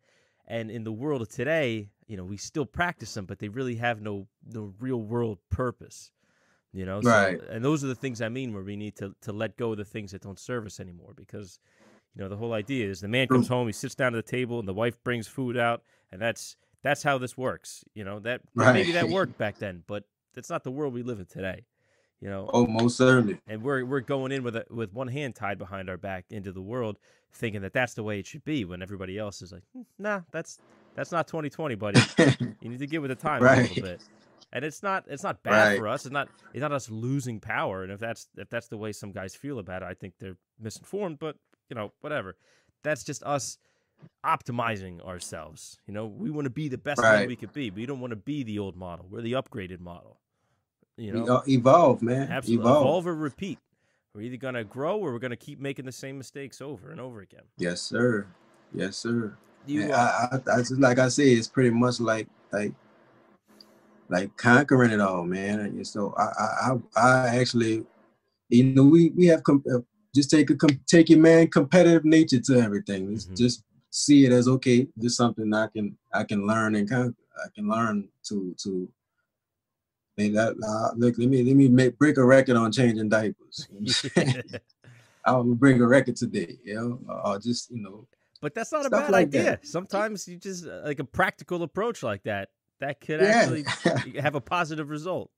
and in the world of today you know we still practice them but they really have no no real world purpose you know right so, and those are the things i mean where we need to to let go of the things that don't serve us anymore because you know the whole idea is the man comes home he sits down at the table and the wife brings food out and that's that's how this works you know that right. maybe that worked back then but that's not the world we live in today you know. Oh, most certainly. And we're we're going in with a, with one hand tied behind our back into the world, thinking that that's the way it should be. When everybody else is like, hmm, nah, that's that's not 2020, buddy. you need to get with the time right. a little bit. And it's not it's not bad right. for us. It's not it's not us losing power. And if that's if that's the way some guys feel about it, I think they're misinformed. But you know, whatever. That's just us optimizing ourselves. You know, we want to be the best right. we could be. We don't want to be the old model. We're the upgraded model. You know, evolve, man. Absolutely, evolve. evolve or repeat. We're either gonna grow or we're gonna keep making the same mistakes over and over again. Yes, sir. Yes, sir. You, uh, I, I, I, just like I say, it's pretty much like like like conquering it all, man. And so I I I actually, you know, we we have com- uh, just take a com- take your man competitive nature to everything. Mm-hmm. Just see it as okay, just something I can I can learn and con- I can learn to to that, uh, look, let me let me make break a record on changing diapers. I'll bring a record today, you know, or just you know. But that's not a bad like idea. That. Sometimes you just uh, like a practical approach like that that could yeah. actually have a positive result.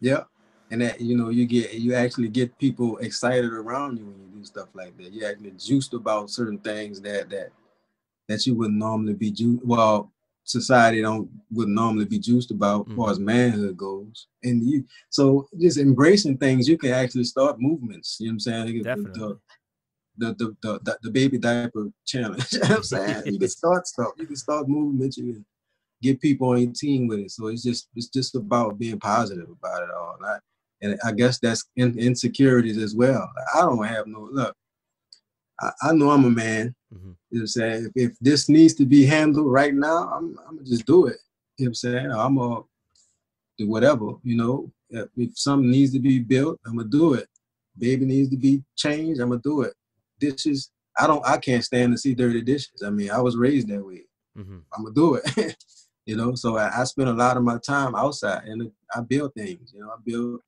Yeah, and that you know you get you actually get people excited around you when you do stuff like that. You actually juiced about certain things that that that you wouldn't normally be juiced. Well, society don't would normally be juiced about mm-hmm. as far as manhood goes. And you so just embracing things, you can actually start movements. You know what I'm saying? Definitely. The, the, the, the, the baby diaper challenge. you know what I'm saying? you can start stuff. You can start movements. You can get people on your team with it. So it's just it's just about being positive about it all. And I, and I guess that's in, insecurities as well. I don't have no look. I, I know I'm a man. Mm-hmm. You know what I'm saying? If, if, this needs to be handled right now, I'm, I'm gonna just do it. You know what I'm saying? I'm gonna do whatever, you know. If, if something needs to be built, I'm gonna do it. Baby needs to be changed, I'm gonna do it. Dishes, I don't I can't stand to see dirty dishes. I mean, I was raised that way. Mm-hmm. I'm gonna do it. you know, so I, I spend a lot of my time outside and I build things. You know, I build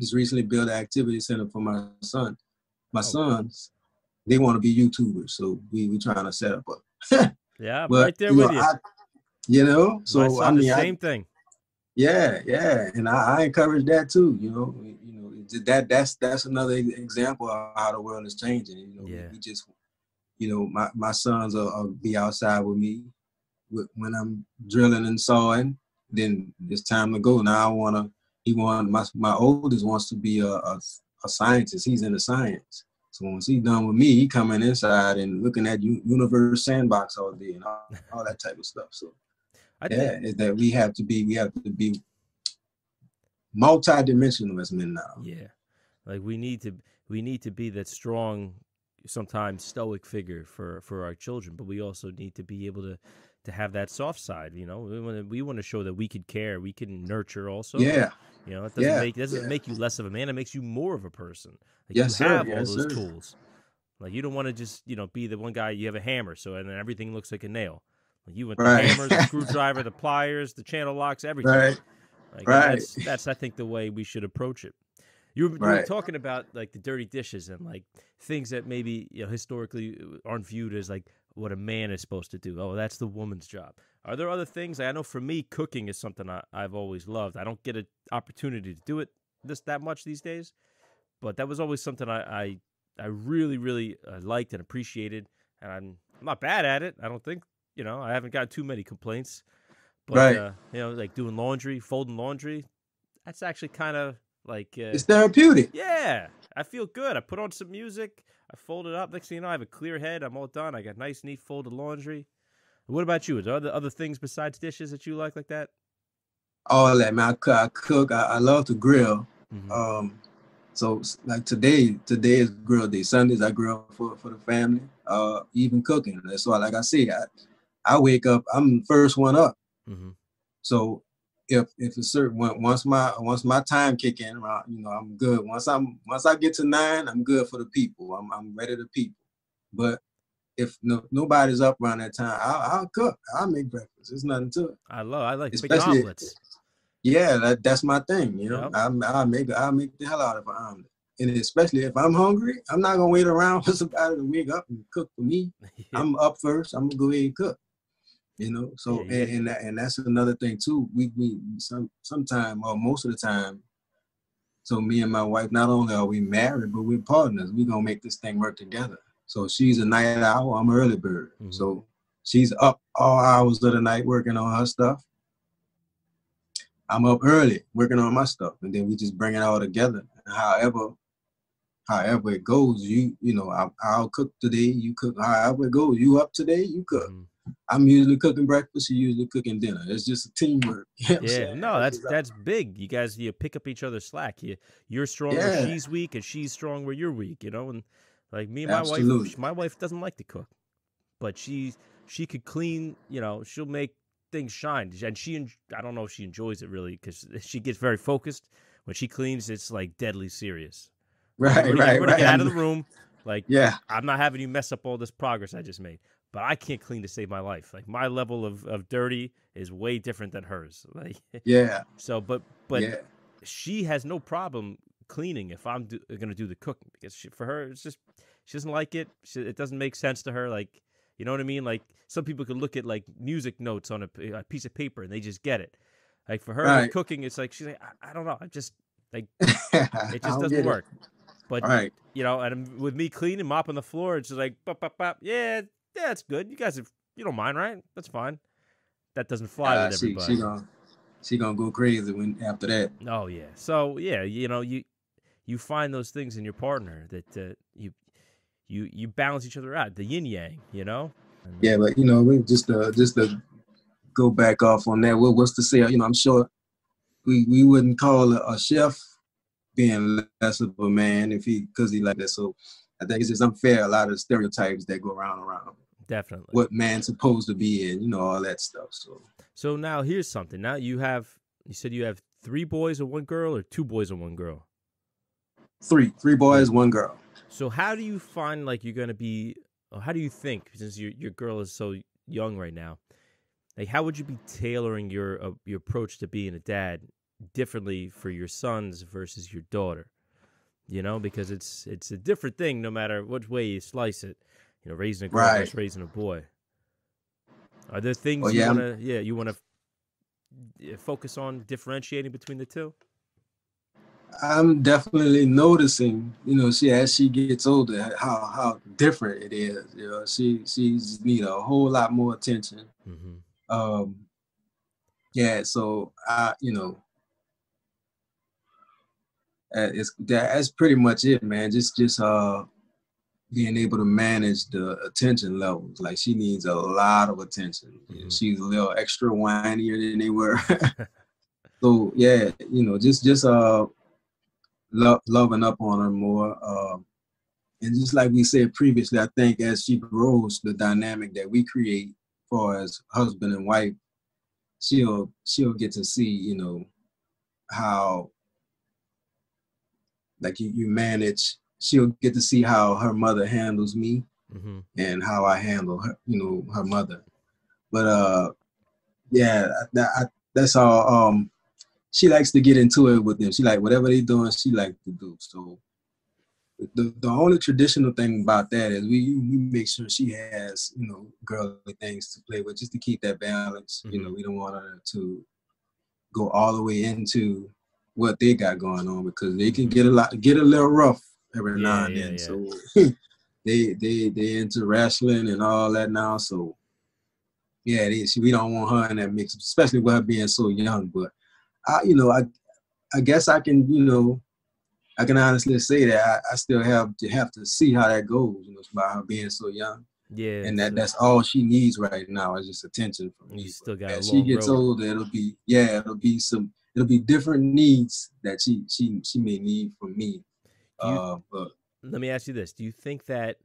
just recently built an activity center for my son. My oh, sons, they want to be YouTubers, so we we trying to set up a Yeah, but, right there with know, you. I, you know, so I mean, the same I, thing. Yeah, yeah, and I, I, encourage that too. You know, you know that that's that's another example of how the world is changing. You know, yeah. we just, you know, my my sons will, will be outside with me when I'm drilling and sawing. Then it's time to go. Now I wanna. He want my my oldest wants to be a, a, a scientist. He's into science. So once he's done with me, he coming inside and looking at you universe sandbox all day and all, all that type of stuff. So I yeah, is that we have to be we have to be multi-dimensional as men now. Yeah, like we need to we need to be that strong, sometimes stoic figure for for our children, but we also need to be able to to have that soft side. You know, we want to we want to show that we could care, we can nurture also. Yeah. You know, it doesn't yeah, make it doesn't yeah. make you less of a man. It makes you more of a person. Like yes, you have sir. all yes, those sir. tools. Like you don't want to just you know be the one guy. You have a hammer, so and then everything looks like a nail. Like You went right. the hammers, the screwdriver, the pliers, the channel locks, everything. Right. Like, right. That's, that's, I think, the way we should approach it. You were, right. you were, talking about like the dirty dishes and like things that maybe you know historically uh, aren't viewed as like what a man is supposed to do. Oh, that's the woman's job. Are there other things? I know for me, cooking is something I, have always loved. I don't get an opportunity to do it this that much these days, but that was always something I I, I really really uh, liked and appreciated. And I'm, I'm not bad at it. I don't think you know, I haven't got too many complaints. But right. uh, you know, like doing laundry, folding laundry, that's actually kind of like uh, it's therapeutic. Yeah, I feel good. I put on some music, I fold it up. Next thing you know, I have a clear head. I'm all done. I got nice, neat folded laundry. What about you? Is there other other things besides dishes that you like like that? All that man. I cook. I, I love to grill. Mm-hmm. Um, so like today, today is grill day. Sundays I grill for for the family. Uh, even cooking. That's why, like I said, I, I wake up, I'm the first one up. Mm-hmm. So if if a certain once my once my time kick in, you know, I'm good. Once I'm once I get to nine, I'm good for the people. I'm I'm ready to people. But if no, nobody's up around that time, I'll, I'll cook. I'll make breakfast. There's nothing to it. I love. I like Especially, omelets. Yeah, that, that's my thing. You know, yep. I I make I make the hell out of an omelet. And especially if I'm hungry, I'm not gonna wait around for somebody to wake up and cook for me. I'm up first. I'm gonna go ahead and cook you know? So yeah, and, and, and that's another thing too. We we some sometime or most of the time so me and my wife not only are we married but we're partners. We're gonna make this thing work together. So she's a night owl i'm an early bird. Mm-hmm. so she's up all hours of the night working on her stuff. I'm up early working on my stuff and then we just bring it all together. However however it goes you you know I, will cook today you cook. However it goes you up today you cook. Mm-hmm. I'm usually cooking breakfast. You're usually cooking dinner. It's just a teamwork. You know yeah, no, that's that's big. You guys, you pick up each other's slack. You you're strong yeah. where she's weak, and she's strong where you're weak. You know, and like me and my Absolutely. wife, my wife doesn't like to cook, but she she could clean. You know, she'll make things shine, and she I don't know if she enjoys it really because she gets very focused when she cleans. It's like deadly serious. Right, right, right. Get out of the room. Like, yeah, I'm not having you mess up all this progress I just made but I can't clean to save my life. Like my level of, of dirty is way different than hers. Like yeah. So, but but yeah. she has no problem cleaning if I'm do, gonna do the cooking because she, for her it's just she doesn't like it. She, it doesn't make sense to her. Like you know what I mean? Like some people could look at like music notes on a, a piece of paper and they just get it. Like for her right. cooking, it's like she's like I, I don't know. I just like it just doesn't work. It. But right. you know, and with me cleaning, mopping the floor, it's just like, bop, bop, bop. yeah, yeah, it's good. You guys, have, you don't mind, right? That's fine. That doesn't fly uh, with everybody. She, she gonna, she gonna go crazy when after that. Oh yeah. So yeah, you know, you you find those things in your partner that uh, you you you balance each other out, the yin yang, you know. And, yeah, but you know, we just uh, just to go back off on that. What what's to say? You know, I'm sure we we wouldn't call a, a chef being less of a man if he because he like that. So I think it's just unfair. A lot of stereotypes that go around around. Definitely. What man's supposed to be in, you know, all that stuff. So. So now here's something. Now you have. You said you have three boys and one girl, or two boys and one girl. Three, three boys, one girl. So how do you find like you're gonna be? how do you think since your your girl is so young right now? Like, how would you be tailoring your uh, your approach to being a dad differently for your sons versus your daughter? You know, because it's it's a different thing no matter which way you slice it. You know, raising a girl right. versus raising a boy. Are there things Well, you yeah, I'm- want to yeah you want to focus on differentiating between the two? I'm definitely noticing, you know, she as she gets older, how how different it is. You know, she she's need a whole lot more attention. Mm-hmm. Um, yeah, so I, you know, uh, it's that's pretty much it, man. Just just uh being able to manage the attention levels. Like she needs a lot of attention. Mhm. she's a little extra whinier than they were. so yeah, you know, just just uh lo- loving up on her more. Um, and just like we said previously, I think as she grows, the dynamic that we create for as husband and wife, she'll she'll get to see, you know, how like you, you manage. She'll get to see how her mother handles me Mm-hmm. and how I handle her, you know, her mother. But uh, yeah, that, I, that's all. Um, she likes to get into it with them. She like whatever they doing, she like to do. So the the only traditional thing about that is we we make sure she has you know girly things to play with just to keep that balance. You know, we don't want her to go all the way into what they got going on because they can get a lot get a little rough every now and then. yeah. So they they they into wrestling and all that now. So yeah, they, she, we don't want her in that mix, especially with her being so young. But I, you know, I I guess I can, you know, I can honestly say that I, I still have to have to see how that goes. You know, about her being so young, Yeah, and that so that's all she needs right now is just attention from me. you still got As she gets road. older, it'll be yeah, it'll be some it'll be different needs that she she she may need from me. You- Uh, but let me ask you this: Do you think that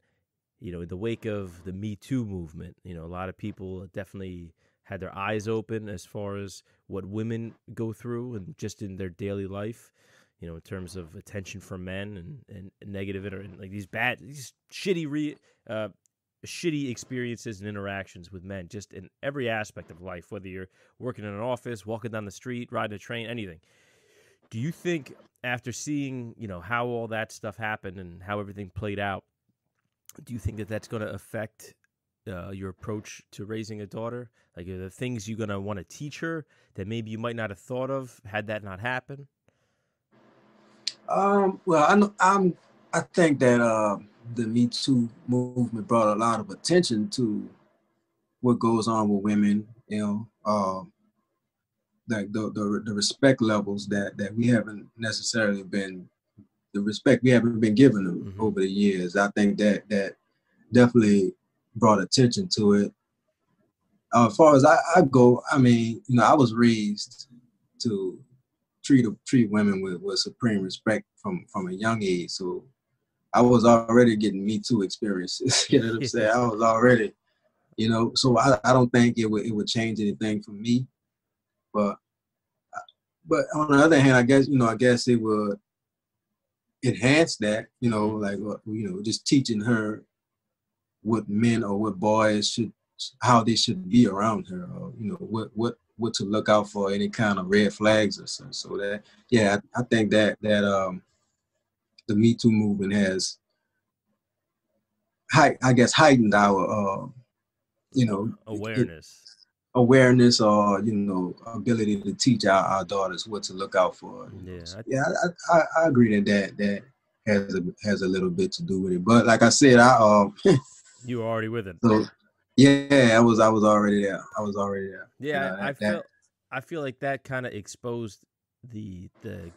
you know, in the wake of the Me Too movement, you know, a lot of people definitely had their eyes open as far as what women go through and just in their daily life, you know, in terms of attention from men and, and negative inter- and like these bad, these shitty re, uh, shitty experiences and interactions with men, just in every aspect of life, whether you're working in an office, walking down the street, riding a train, anything. Do you think after seeing, you know, how all that stuff happened and how everything played out, do you think that that's going to affect uh, your approach to raising a daughter? Like, the things you're going to want to teach her that maybe you might not have thought of had that not happened? Um, well, I know, I'm. I think that uh, the Me Too movement brought a lot of attention to what goes on with women. You know, um, like the, the the respect levels that that we haven't necessarily been the respect we haven't been given them Mhm. over the years. I think that that definitely brought attention to it. Uh, as far as I, I go, I mean, you know, I was raised to treat treat women with, with supreme respect from from a young age. So I was already getting me too experiences. you know what I'm saying? I was already, you know. So I, I don't think it would it would change anything for me. But but on the other hand, I guess you know I guess it would enhance that. You know, like uh, you know, just teaching her what men or what boys should how they should be around her, or you know what what what to look out for, any kind of red flags or something. So that yeah, I, I think that that um the Me Too movement has I guess heightened our uh you know Awareness. awareness or you know ability to teach our, our daughters what to look out for. Yeah, I- yeah, I, I, I agree that that that has a has a little bit to do with it. But like I said, I um You were already with it. so yeah, I was I was already there. I was already there. Yeah, know, I, I that- that- feel I feel like that kind of exposed the the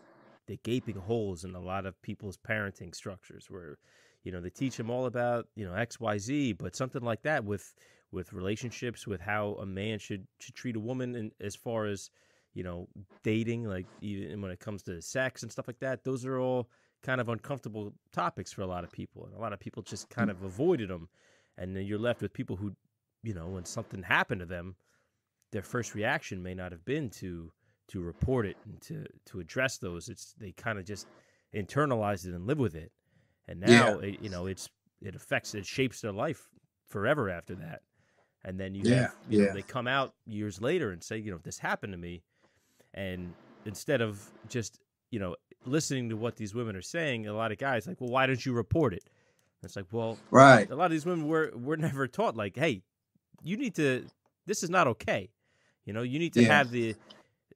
the gaping holes in a lot of people's parenting structures where you know they teach them all about you know XYZ but something like that with with relationships with how a man should should treat a woman and as far as you know dating like even when it comes to sex and stuff like that those are all kind of uncomfortable topics for a lot of people and a lot of people just kind of avoided them and then you're left with people who you know when something happened to them their first reaction may not have been to to report it and to to address those it's they kind of just internalize it and live with it and now it, you know it's it affects it shapes their life forever after that and then you Yeah, have you know yeah. they come out years later and say you know this happened to me and instead of just you know listening to what these women are saying a lot of guys like well why don't you report it it's like well Right. a lot of these women were were never taught like hey you need to this is not okay. You know, you need to Yeah. have the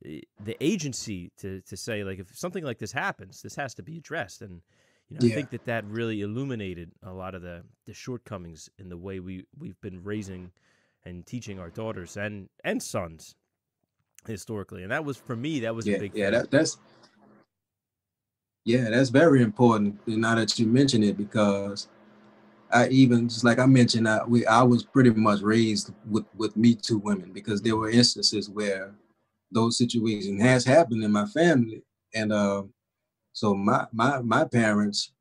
Eh, the agency to to say like if something like this happens, this has to be addressed. And you know, I think that that really illuminated a lot of the the shortcomings in the way we we've been raising and teaching our daughters and and sons historically. And that was for me, that was a yeah, big yeah, that, that's yeah, that's very important. Now that you mention it, because I even just like I mentioned, I we I was pretty much raised with with Me Too women because there were instances where those situations has happened in my family, and uh, so my my my parents,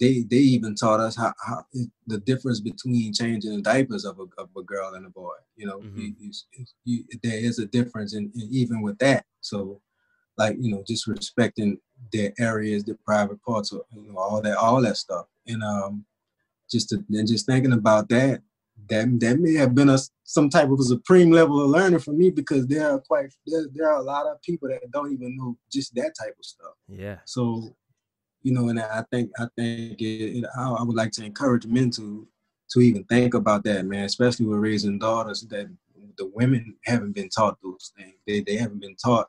they they even taught us how, how the difference between changing the diapers of a of a girl and a boy. You know, Mhm. you, you, you, there is a difference, in, in even with that. So, like you know, just respecting their areas, their private parts, or you know, all that all that stuff, and um, just to, and just thinking about that. That, that may have been a some type of a supreme level of learning for me because there are quite there, there are a lot of people that don't even know just that type of stuff. Yeah. So, you know, and I think I think it, it, I, I would like to encourage men to to even think about that, man. Especially with raising daughters, that the women haven't been taught those things. They they haven't been taught,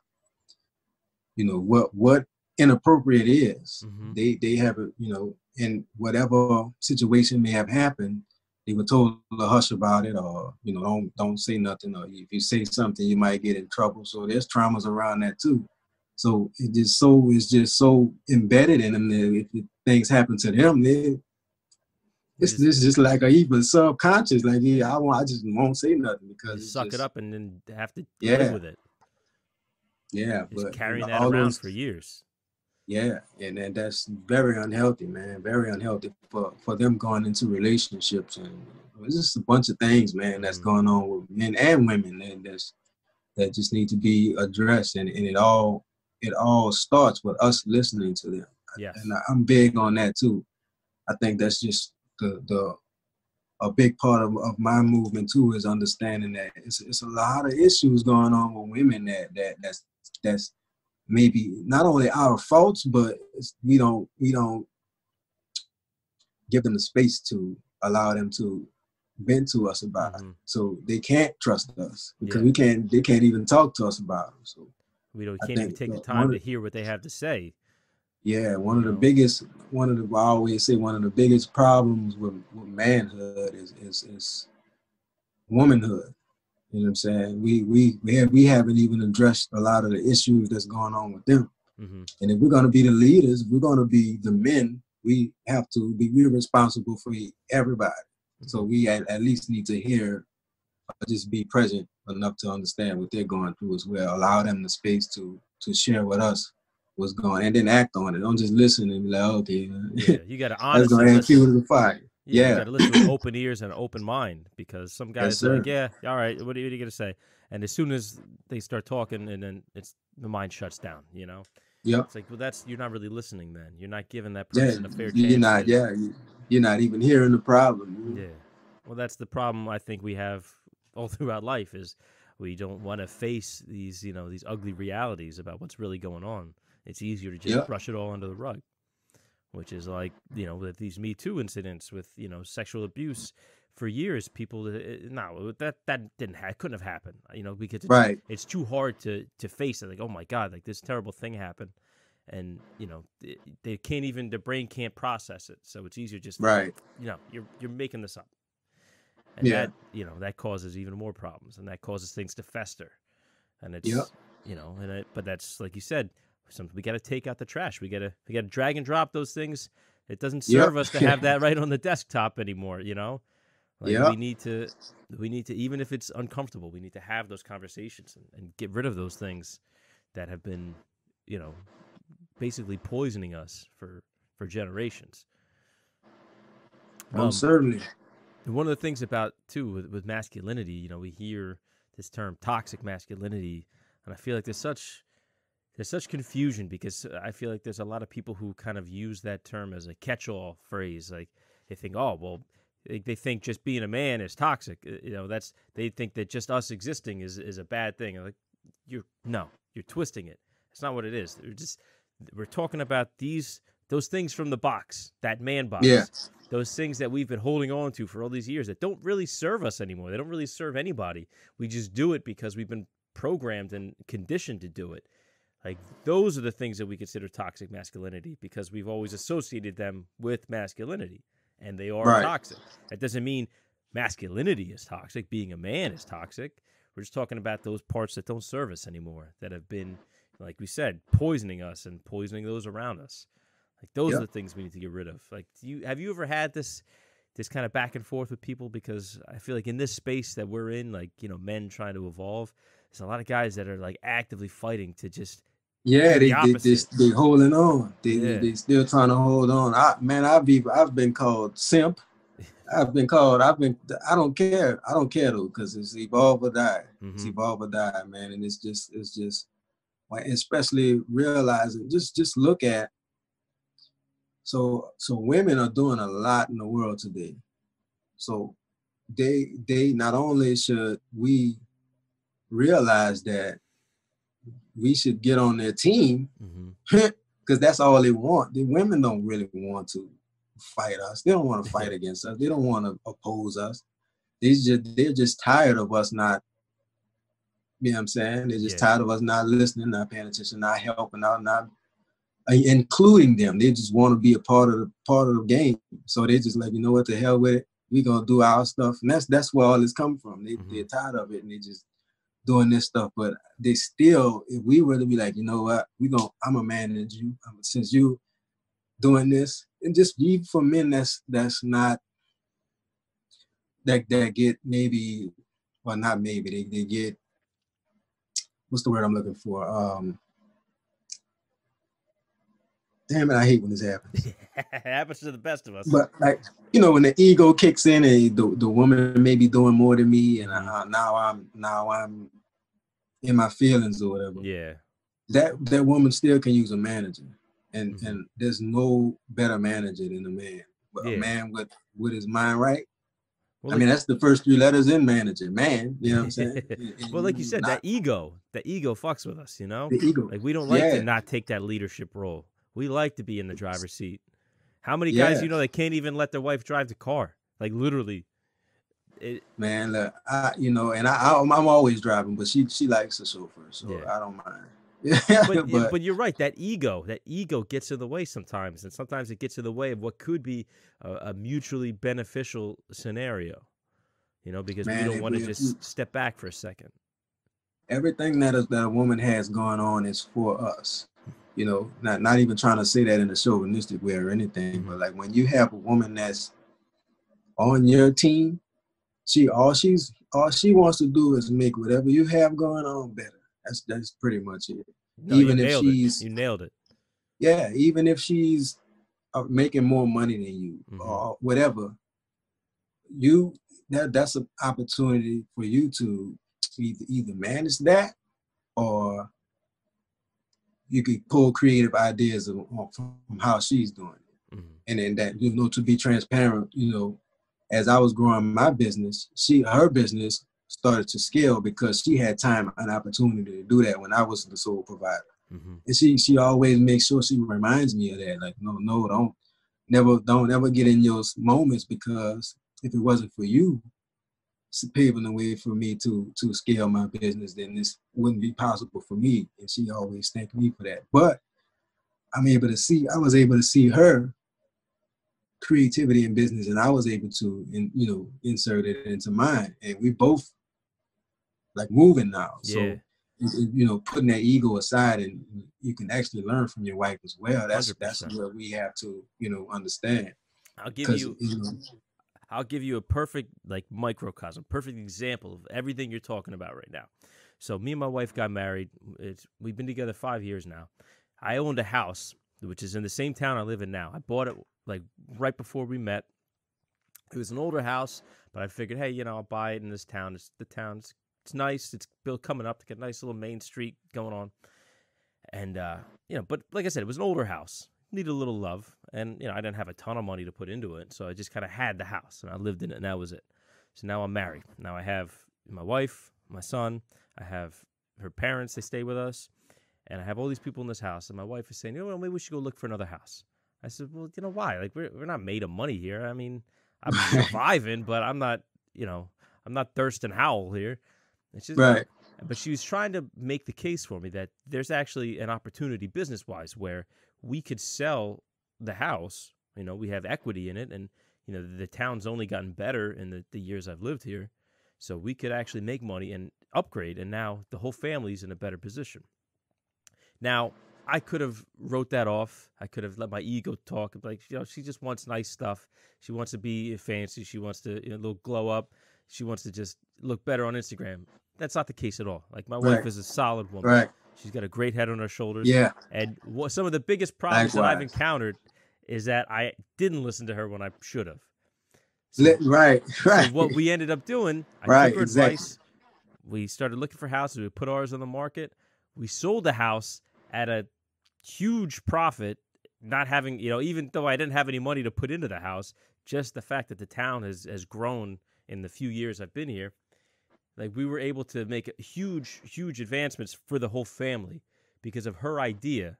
you know, what what inappropriate is. Mhm. They they haven't, you know, in whatever situation may have happened, they were told to hush about it, or you know, don't don't say nothing, or if you say something, you might get in trouble. So there's traumas around that too. So it just so it's just so embedded in them that if things happen to them, then it's just- just like a even subconscious. Like yeah, I want I just won't say nothing because Just suck it up and then have to Yeah, live with it. Yeah, Just but you carrying know, that around those- for years. Yeah, and then that's very unhealthy, man. Very unhealthy for for them going into relationships, and it's just a bunch of things, man, that's Mhm. going on with men and women, and that's that just need to be addressed, and, and it all it all starts with us listening to them, Yes. and I, I'm big on that too. I think that's just the the a big part of, of my movement too is understanding that it's it's a lot of issues going on with women that that that's that's maybe not only our faults, but it's, we don't we don't give them the space to allow them to vent to us about it. Mhm. So they can't trust us because Yeah. we can't they can't even talk to us about them. So We don't can't even take the the- time to hear what they have to say. yeah, one of the know. biggest one of the I always say one of the biggest problems with, with manhood is is is womanhood. You know what I'm saying? We we we, have, we haven't even addressed a lot of the issues that's going on with them. hmm And if we're going to be the leaders, if we're going to be the men, we have to be we're responsible for everybody. So we at, at least need to hear, or just be present enough to understand what they're going through as well. Allow them the space to to share with us what's going, on, and then act on it. Don't just listen and be like, okay, Yeah, you got to honestly go ahead and listen. fuel the fire. Yeah, you Yeah. got to listen with open ears and an open mind because some guys are like, yeah, all right, what are you, you gonna say? And as soon as they start talking, and then it's the mind shuts down. You know, Yep. it's like, well, that's you're not really listening. Then you're not giving that Yeah, person a fair chance. you're not. to- Yeah, you- you're not even hearing the problem. Yeah. Well, that's the problem I think we have all throughout life is we don't want to face these, you know, these ugly realities about what's really going on. It's easier to just brush it all under the rug, which is like, you know, with these Me Too incidents with, you know, sexual abuse for years, people, uh, no, that, that didn't, ha- couldn't have happened, you know, because it's, Right. it's too hard to, to face it. Like, oh my God, like this terrible thing happened. And, you know, they, they can't even, the brain can't process it. So it's easier just Right. you know, you're you're making this up. And Yeah. that you know, that causes even more problems and that causes things to fester. And it's Yep. you know, and it, but that's like you said, some we gotta take out the trash. We gotta we gotta drag and drop those things. It doesn't Yep. serve us to have that right on the desktop anymore, you know? Like we need to we need to even if it's uncomfortable, we need to have those conversations and, and get rid of those things that have been, you know, basically poisoning us for for generations. Most Um, certainly. one of the things about too with, with masculinity, you know, we hear this term toxic masculinity, and I feel like there's such there's such confusion because I feel like there's a lot of people who kind of use that term as a catch-all phrase. Like they think, oh, well, they, they think just being a man is toxic. Uh, You know, that's they think that just us existing is is a bad thing. I'm like you're no, you're twisting it. It's not what it is. We're just we're talking about these those things from the box, that man box. Yeah. those things that we've been holding on to for all these years that don't really serve us anymore. They don't really serve anybody. We just do it because we've been programmed and conditioned to do it. Like those are the things that we consider toxic masculinity because we've always associated them with masculinity and they are Right. toxic. That doesn't mean masculinity is toxic, being a man is toxic. We're just talking about those parts that don't serve us anymore that have been like we said poisoning us and poisoning those around us. Like those Yeah. are the things we need to get rid of. Like do you have you ever had this this kind of back and forth with people because I feel like in this space that we're in like, you know, men trying to evolve, there's a lot of guys that are like actively fighting to just Yeah, the they they, they holding on. They, Yeah. they they still trying to hold on. I man, I've been I've been called simp. I've been called. I've been. I don't care. I don't care though, because it's evolve or die. It's Mhm. evolve or die, man. And it's just it's just, especially realizing just just look at. So so women are doing a lot in the world today. So they they not only should we realize that we should get on their team because that's all they want. The women don't really want to fight us. They don't want to fight against us. They don't want to oppose us. They just they're just tired of us not. You know what I'm saying? They're just Yeah. tired of us not listening, not paying attention, not helping out, not uh, including them. They just want to be a part of the part of the game. So they just like, you know what, the hell with it. We're gonna do our stuff, and that's that's where all this come from. They Mhm. they're tired of it, and they just doing this stuff. But they still, if we were to be like, you know what, we gonna, I'm gonna manage you since you doing this, and just even for men that's that's not that that get maybe, well, not maybe they they get. What's the word I'm looking for? Um, damn it, I hate when this happens. it happens to the best of us. But like you know, when the ego kicks in, and the, the woman may be doing more than me, and. I, now I'm now I'm in my feelings or whatever. yeah. That that woman still can use a manager, and Mhm. and there's no better manager than a man. But Yeah. a man with with his mind right. Well, I like- mean, that's the first three letters in manager, man. You know what I'm saying? And- well, like you said, not that ego, that ego fucks with us, you know? the ego. Like we don't like to not take that leadership role. We like to be in the driver's seat. How many guys Yeah. you know that can't even let their wife drive the car? Like literally. It, man. Look, I you know, and I, I I'm always driving, but she she likes the chauffeur, so Yeah. I don't mind. But, but but you're right. That ego, that ego gets in the way sometimes, and sometimes it gets in the way of what could be a, a mutually beneficial scenario. You know, because Man, we don't want to just we- step back for a second. everything that is, that a woman has going on is for us. You know, not not even trying to say that in a chauvinistic way or anything, but mm-hmm. like when you have a woman that's on your team, she all she's all she wants to do is make whatever you have going on better. That's that's pretty much it. No, even if she's- it. You nailed it. Yeah, even if she's uh, making more money than you Mhm. or whatever, you that that's an opportunity for you to either either manage that or you could pull creative ideas of, from how she's doing it. Mhm. And then that you know to be transparent, you know, as I was growing my business, she her business started to scale because she had time and opportunity to do that when I was the sole provider Mhm. and she she always makes sure she reminds me of that. Like, no, no, don't never don't ever get in those moments because if it wasn't for you paving the way for me to to scale my business, then this wouldn't be possible for me. And she always thanked me for that. But I'm able to see, I was able to see her creativity in business and I was able to in, you know insert it into mine. And we both like moving now. So Yeah. you know, putting that ego aside and you can actually learn from your wife as well. That's that's 100%. what we have to, you know, understand. I'll give you you know, I'll give you a perfect like microcosm, perfect example of everything you're talking about right now. So me and my wife got married. It's we've been together five years now. I owned a house which is in the same town I live in now. I bought it like right before we met. It was an older house, but I figured, hey, you know, I'll buy it in this town. It's the town. It's, it's nice. It's built coming up to get a nice little main street going on. And uh, you know, but like I said, it was an older house. Needed a little love. And you know, I didn't have a ton of money to put into it. So I just kind of had the house and I lived in it and that was it. So now I'm married. Now I have my wife, my son, I have her parents, they stay with us, and I have all these people in this house. And my wife is saying, you know what, maybe we should go look for another house. I said, well, you know why? Like we're we're not made of money here. I mean, I'm surviving, but I'm not, you know, I'm not Thurston Howell here. And she's right. But she was trying to make the case for me that there's actually an opportunity business wise where we could sell the house. You know, we have equity in it, and you know the town's only gotten better in the, the years I've lived here, so we could actually make money and upgrade, and now the whole family's in a better position. Now, I could have wrote that off. I could have let my ego talk. Like, you know, she just wants nice stuff. She wants to be fancy. She wants to, you know, little glow up. She wants to just look better on Instagram. That's not the case at all. Like, my right. wife is a solid woman. Right. She's got a great head on her shoulders. Yeah. And what, some of the biggest problems Likewise. that I've encountered is that I didn't listen to her when I should have. So, right, right. So what we ended up doing, I right, took her exactly. advice. We started looking for houses. We put ours on the market. We sold the house at a huge profit, not having, you know, even though I didn't have any money to put into the house, just the fact that the town has, has grown in the few years I've been here, like we were able to make huge, huge advancements for the whole family because of her idea.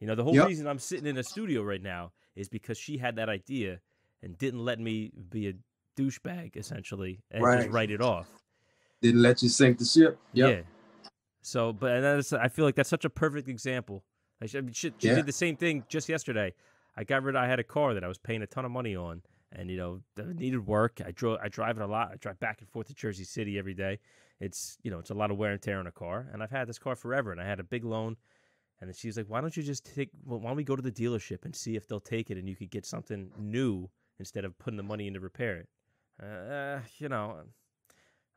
You know, the whole Yep. reason I'm sitting in a studio right now is because she had that idea and didn't let me be a douchebag essentially and just write it off. Didn't let you sink the ship. Yep. Yeah. So, but and that's, I feel like that's such a perfect example. I she, she Yeah. did the same thing just yesterday. I got rid. Of, I had a car that I was paying a ton of money on, and you know, needed work. I drove. I drive it a lot. I drive back and forth to Jersey City every day. It's you know, it's a lot of wear and tear on a car, and I've had this car forever. And I had a big loan, and then she's like, "Why don't you just take? Well, why don't we go to the dealership and see if they'll take it, and you could get something new instead of putting the money in to repair it." Uh, you know,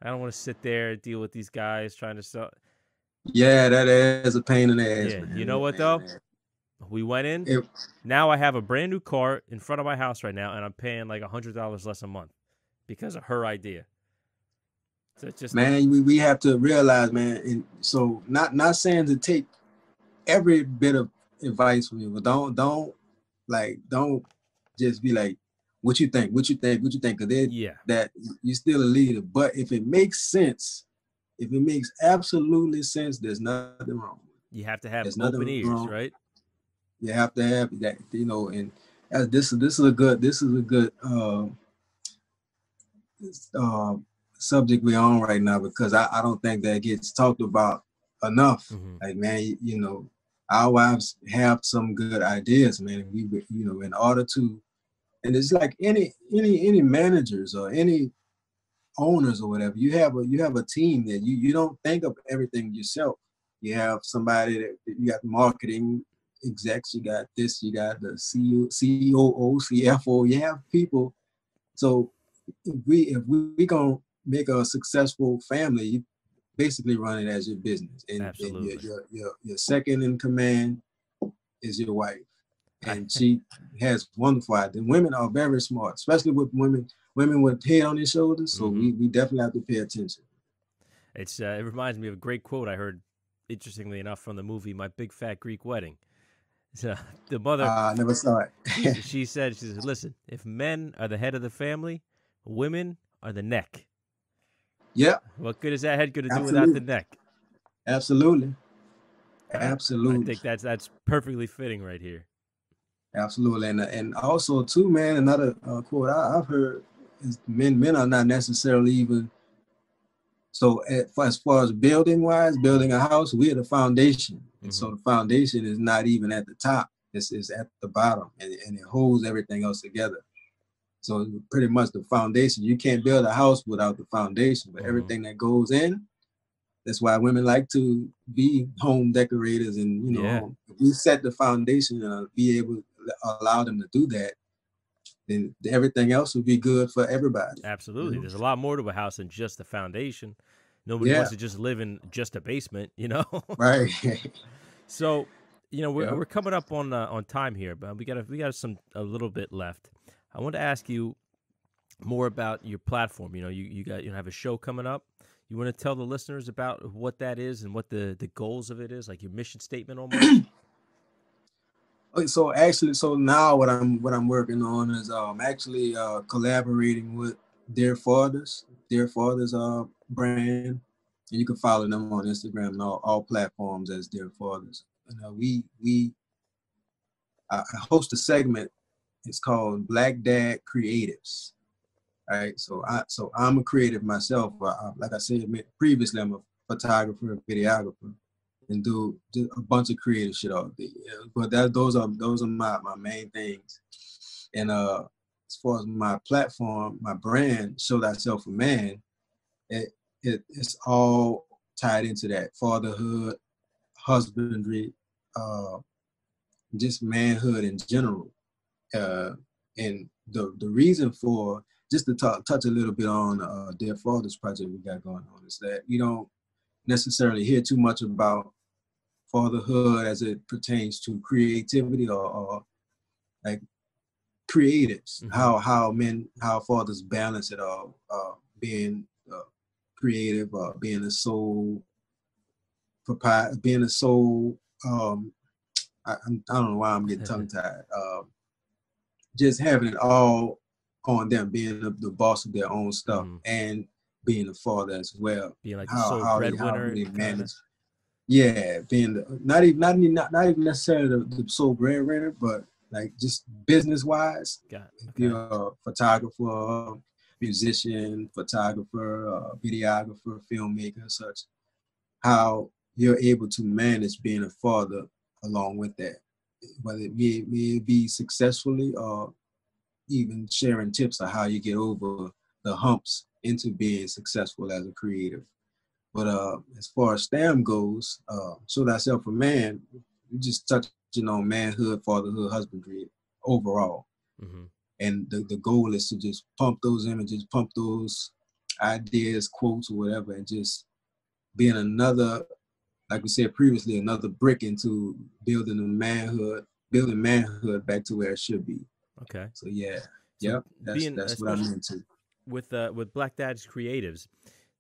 I don't want to sit there deal with these guys trying to sell. Yeah, that is a pain in the ass. Yeah, man. you know what, though? We went in. It- Now I have a brand new car in front of my house right now, and I'm paying like a hundred dollars less a month because of her idea. So it's just man, we, we have to realize, man, and so not not saying to take every bit of advice from you, but don't don't like don't just be like, what you think, what you think, what you think, because yeah, that you're still a leader. But if it makes sense, if it makes absolutely sense, there's nothing wrong. you have to have There's nothing open ears, wrong. right? You have to have that, you know, and as this is this is a good this is a good uh, uh, subject we're on right now because I, I don't think that gets talked about enough. Mhm. Like man, you, you know, our wives have some good ideas, man. We you know, in order to, and it's like any any any managers or any owners or whatever, you have a you have a team that you you don't think of everything yourself. You have somebody that you got marketing execs, you got this, you got the CEO, COO, CFO, you have people. So if we if we, we gonna make a successful family, you basically run it as your business. And, and your, your, your, your second in command is your wife. And she has wonderful ideas. Women are very smart, especially with women women with hair on their shoulders. So we, we definitely have to pay attention. It's uh, it reminds me of a great quote I heard, interestingly enough, from the movie My Big Fat Greek Wedding. So the mother Uh, I never saw it. she said, she said, listen, if men are the head of the family, women are the neck. yep, What good is that head going to do without the neck? absolutely. Absolutely. I think that's that's perfectly fitting right here. Absolutely, and and also too, man. Another uh, quote I, I've heard is men men are not necessarily even. So at, as far as building wise, building a house, we are the foundation, and so the foundation is not even at the top; it's, it's at the bottom, and, and it holds everything else together. So pretty much the foundation. You can't build a house without the foundation, but Mhm. everything that goes in. That's why women like to be home decorators, and you know, Yeah. we set the foundation and be able to allow them to do that, then everything else would be good for everybody. Absolutely. know? There's a lot more to a house than just the foundation. Nobody Yeah. wants to just live in just a basement, you know. Right. so, you know, we're, Yeah. we're coming up on uh, on time here, but we got a, we got some a little bit left. I want to ask you more about your platform. You know, you you got you have a show coming up. You want to tell the listeners about what that is and what the the goals of it is, like your mission statement almost. Okay, so actually, so now what I'm what I'm working on is um actually uh collaborating with Dear Fathers, Dear Fathers uh brand, and you can follow them on Instagram and all, all platforms as Dear Fathers. And uh, we we I host a segment. It's called Black Dad Creatives. All right, so I so I'm a creative myself. I, like I said previously, I'm a photographer, and videographer, and do, a bunch of creative shit all day. But that those are those are my my main things. And uh, as far as my platform, my brand, show thyself a man, it, it it's all tied into that fatherhood, husbandry, uh, just manhood in general. Uh, and the the reason for just to talk, touch a little bit on uh, Dear Fathers project we got going on is that you don't necessarily hear too much about fatherhood as it pertains to creativity or, or like creatives, mm-hmm. how how men, how fathers balance it all, uh, being uh, creative, uh, being a soul, being a soul. Um, I, I don't know why I'm getting tongue tied. Um, just having it all on them, being the, the boss of their own stuff, mm-hmm. and being a father as well. Being like how, how, they, how they manage. Yeah, being the, not even not even not, not even necessarily the, the sole breadwinner, but like just business wise. Okay. If you're a photographer, musician, photographer, uh, videographer, filmmaker, such, how you're able to manage being a father along with that, whether it may, may be successfully or even sharing tips on how you get over the humps into being successful as a creative. But uh, as far as STAM goes, uh, show thyself a man, you just touching on manhood, fatherhood, husbandry overall. Mm-hmm. And the, the goal is to just pump those images, pump those ideas, quotes, or whatever, and just being another, like we said previously, another brick into building the manhood, building manhood back to where it should be. Okay. So yeah, so yep, that's, being, that's what I'm into. With uh, with Black Dad's creatives,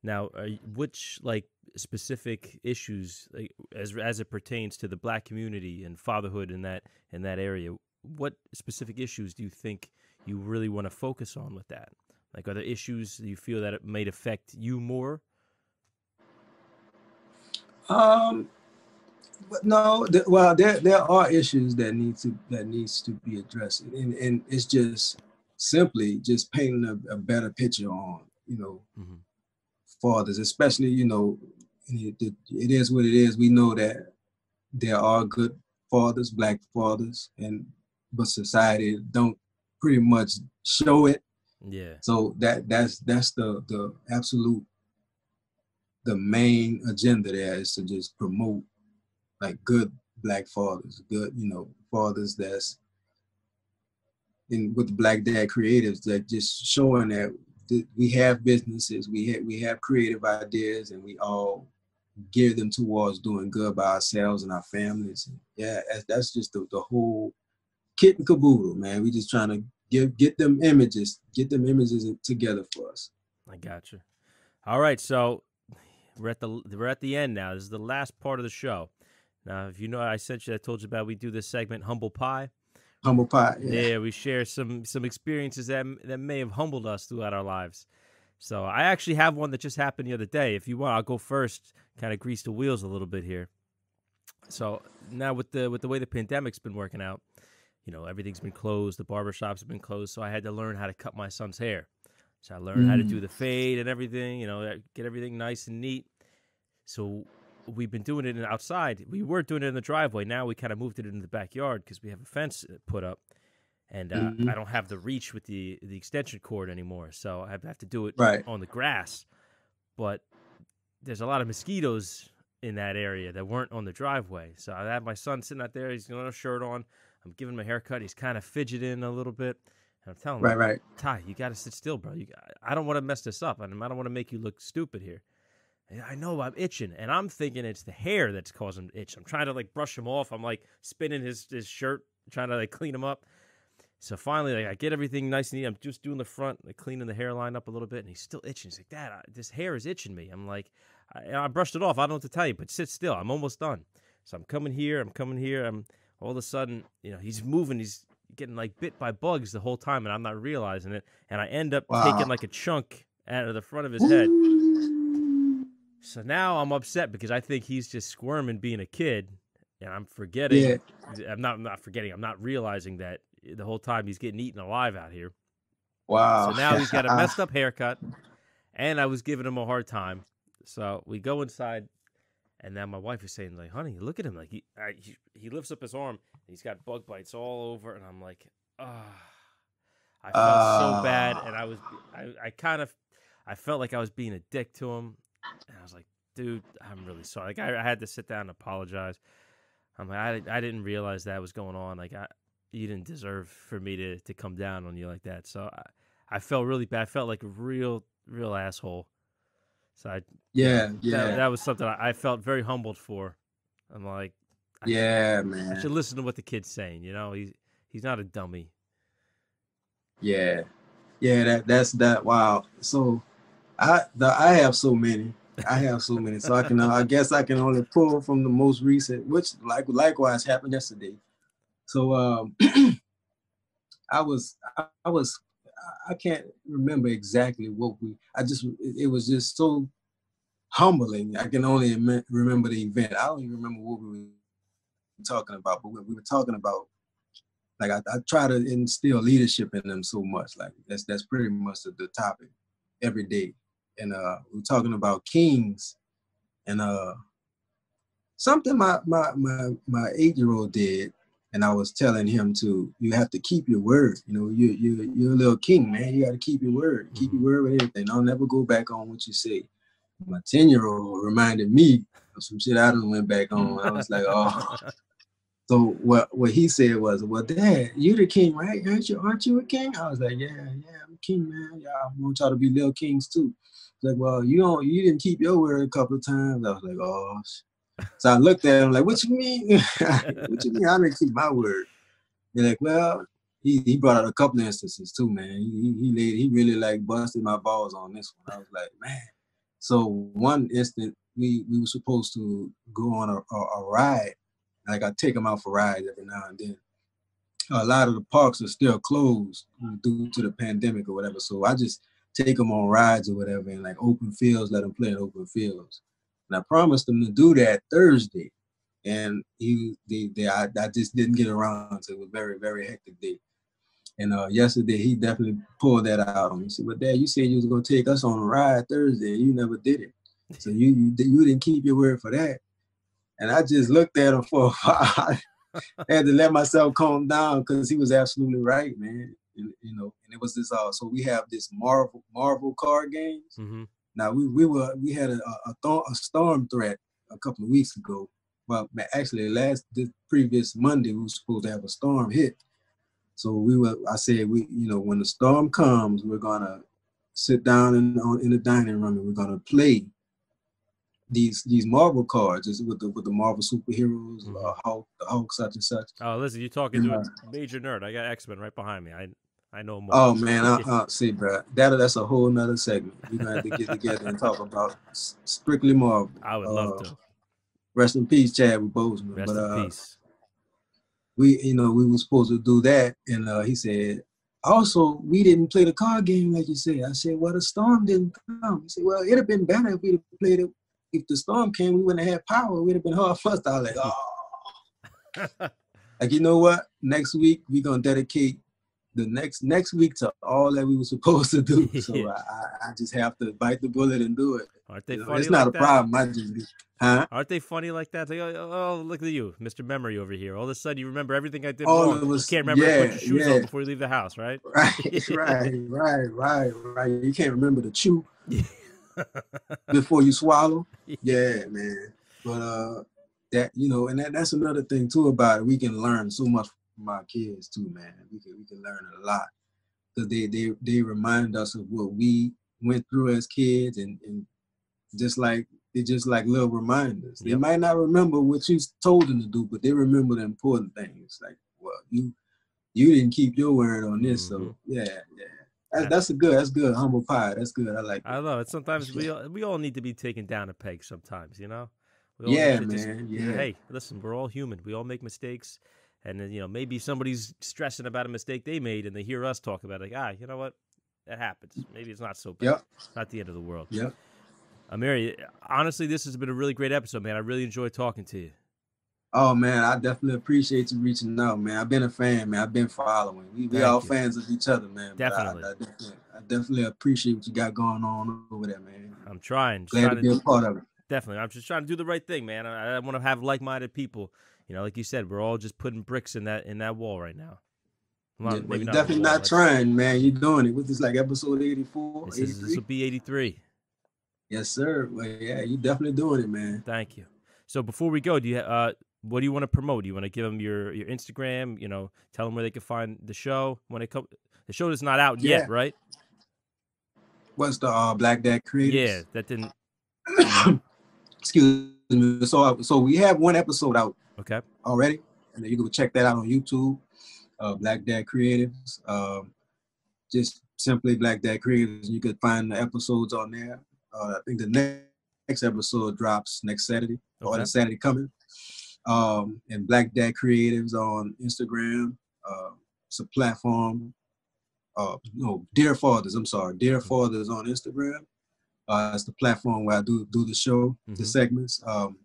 now, which like specific issues, like, as as it pertains to the Black community and fatherhood in that in that area, what specific issues do you think you really want to focus on with that? Like, are there issues you feel that it might affect you more? Um, but no, th- well, there there are issues that need to that needs to be addressed, and and it's just simply just painting a, a better picture on you know mm-hmm. Fathers, especially you know it, it, it is what it is. We know that there are good fathers, black fathers, and but society don't pretty much show it. Yeah. So that that's that's the the absolute the main agenda there is to just promote like good black fathers, good, you know, fathers that's in with black dad creatives that just showing that we have businesses, we have we have creative ideas, and we all gear them towards doing good by ourselves and our families. And yeah, that's just the, the whole kit and caboodle, man. We just trying to get get them images, get them images together for us. I got you. All right, so we're at the we're at the end now. This is the last part of the show. Now, if you know, I sent you, I told you about. We do this segment, humble pie. Humble pie. Yeah. yeah, we share some some experiences that that may have humbled us throughout our lives. So I actually have one that just happened the other day. If you want, I'll go first. Kind of grease the wheels a little bit here. So now with the with the way the pandemic's been working out, you know everything's been closed. The barbershops have been closed, so I had to learn how to cut my son's hair. So I learned mm. how to do mm. the fade and everything. You know, get everything nice and neat. So we've been doing it outside. We were doing it in the driveway. Now we kind of moved it into the backyard because we have a fence uh, put up, and uh, mm-hmm. I don't have the reach with the the extension cord anymore. So I have to do it right. on the grass. But there's a lot of mosquitoes in that area that weren't on the driveway. So I have my son sitting out there. He's got no shirt on. I'm giving him a haircut. He's kind of fidgeting a little bit. And I'm telling him, right, right, Ty, you got to sit still, bro. You, I don't want to mess this up. I don't want to make you look stupid here. I know I'm itching, and I'm thinking it's the hair that's causing itch. I'm trying to like brush him off. I'm like spinning his his shirt, trying to like clean him up. So finally, like I get everything nice and neat. I'm just doing the front, like cleaning the hairline up a little bit, and he's still itching. He's like, "Dad, I, this hair is itching me." I'm like, I, I, brushed it off. I don't know what to tell you, but sit still. I'm almost done." So I'm coming here. I'm coming here. I'm all of a sudden, you know, he's moving. He's getting like bit by bugs the whole time, and I'm not realizing it. And I end up wow. taking like a chunk out of the front of his head. So now I'm upset because I think he's just squirming being a kid. and I'm forgetting. Yeah. I'm not. I'm not forgetting. I'm not realizing that the whole time he's getting eaten alive out here. Wow. So now he's got a messed up haircut, and I was giving him a hard time. So we go inside, and then my wife is saying, like, honey, look at him. Like, he, I, he, he lifts up his arm, and he's got bug bites all over. And I'm like, ah. Oh. I felt uh, so bad. And I was, I, I kind of, I felt like I was being a dick to him. And I was like, dude, I'm really sorry. Like, I, I had to sit down and apologize. I'm like, I, I didn't realize that was going on. Like, I, you didn't deserve for me to, to come down on you like that. So I, I felt really bad. I felt like a real, real asshole. So I, yeah, yeah, that, that was something I, I, felt very humbled for. I'm like, I yeah, should, man, I should listen to what the kid's saying. You know, he's he's not a dummy. Yeah, yeah, that that's that. Wow. So, I the I have so many. I have so many, so I can. Uh, I guess I can only pull from the most recent, which like likewise happened yesterday. So, um, I was I, I was I can't remember exactly what we. I just it was just so humbling. I can only remember the event. I don't even remember what we were talking about, but we were talking about like I, I try to instill leadership in them so much. Like that's that's pretty much the, the topic every day. And uh we're talking about kings and uh something my my my my eight year old did and I was telling him to you have to keep your word. You know, you you you're a little king, man. You got to keep your word. Keep your mm-hmm. word with everything. I'll never go back on what you say. My ten year old reminded me of some shit I done went back on. I was like, oh. So what what he said was, well, Dad, you're the king, right? Aren't you aren't you a king? I was like, yeah, yeah, I'm a king, man. Yeah, I want y'all to be little kings too. Like, well, you don't you didn't keep your word a couple of times. I was like, oh. So I looked at him like, what you mean? what you mean? I didn't keep my word. They're like, well, he, he brought out a couple instances too, man. He, he, laid, he really like busted my balls on this one. I was like, man. So one instant, we, we were supposed to go on a, a, a ride. Like I take him out for rides every now and then. A lot of the parks are still closed due to the pandemic or whatever. So I just take them on rides or whatever and like open fields, let them play in open fields. And I promised him to do that Thursday. And he, they, they, I, I just didn't get around to it. It was very, very hectic day. And uh, yesterday he definitely pulled that out on me. He said, "Well, Dad, you said you was gonna take us on a ride Thursday, and you never did it. So you you, you didn't keep your word for that." And I just looked at him for a while. I had to let myself calm down because he was absolutely right, man. And, you know, and it was this. Uh, so we have this Marvel Marvel card games, mm-hmm. Now we we were we had a a, th- a storm threat a couple of weeks ago. Well, actually, last the previous Monday we were supposed to have a storm hit. So we were. I said we, you know, when the storm comes, we're gonna sit down in on, in the dining room and we're gonna play these these Marvel cards with the with the Marvel superheroes, mm-hmm. uh, Hulk, the Hulk, such and such. Oh, listen, you're talking to a major nerd. I got X Men right behind me. I I know more. Oh man, I, uh, see, bro, that that's a whole nother segment. We're gonna have to get together and talk about strictly Marvel. I would uh, love to. Rest in peace, Chadwick Boseman. Rest but, uh, in peace. We, you know, we were supposed to do that, and uh, he said, also, we didn't play the card game like you said. I said, well, the storm didn't come. He said, well, it'd have been better if we'd have played it. If the storm came, we wouldn't have had power. We'd have been hard first. I was like, oh. like, you know what? Next week, we're going to dedicate the next next week to all that we were supposed to do. So yeah. I, I just have to bite the bullet and do it. Aren't they you know, funny? It's not like a that? problem. I just huh? Aren't they funny like that? They, oh, oh, look at you, Mr. Memory over here. All of a sudden, you remember everything I did all wrong. Was, you can't remember yeah, to put your shoes yeah. on before you leave the house, right? Right, right, right, right, right. You can't remember to chew before you swallow. Yeah, man. But uh, that you know, and that, that's another thing too about it. We can learn so much our kids too, man. We can we can learn a lot because they they they remind us of what we went through as kids, and and just like they just like little reminders. Yep. They might not remember what you told them to do, but they remember the important things. Like, well, you you didn't keep your word on this, mm-hmm. so yeah, yeah. That's, that's a good. That's good. Humble pie. That's good. I like. I love it. Sometimes we all, we all need to be taken down a peg. Sometimes, you know. yeah, man. Just, yeah. Hey, listen, we're all human. We all make mistakes and then you know maybe somebody's stressing about a mistake they made and they hear us talk about it like ah you know what that happens maybe it's not so bad yep. not the end of the world yeah Amiri, honestly, this has been a really great episode, man. I really enjoyed talking to you. Oh man, I definitely appreciate you reaching out, man. I've been a fan, man. I've been following. We, we all you. fans of each other, man. Definitely. I, I, definitely. I, definitely, appreciate what you got going on over there, man. I'm trying. Glad trying to be a part of it. Definitely. I'm just trying to do the right thing, man. I, I want to have like-minded people. You know, like you said, we're all just putting bricks in that in that wall right now. Not, yeah, you're not definitely wall, not trying, man. You're doing it. With this like episode 84? This, is, this will be 83. Yes, sir. Well, yeah, you're definitely doing it, man. Thank you. So before we go, do you uh what do you want to promote? Do you want to give them your your Instagram? You know, tell them where they can find the show when it comes. The show is not out yeah. yet, right? What's the uh, Black Dad Creators? Yeah, that didn't. Excuse me. So, so we have one episode out. Okay. Already, and then you can check that out on YouTube. Uh, Black Dad Creatives. Um, just simply Black Dad Creatives. You can find the episodes on there. Uh, I think the next episode drops next Saturday okay. or the Saturday coming um, and Black Dad Creatives on Instagram. Uh, it's a platform. Uh, no, Dear Fathers. I'm sorry, Dear mm-hmm. Fathers on Instagram. Uh, it's the platform where I do do the show, mm-hmm. the segments, um,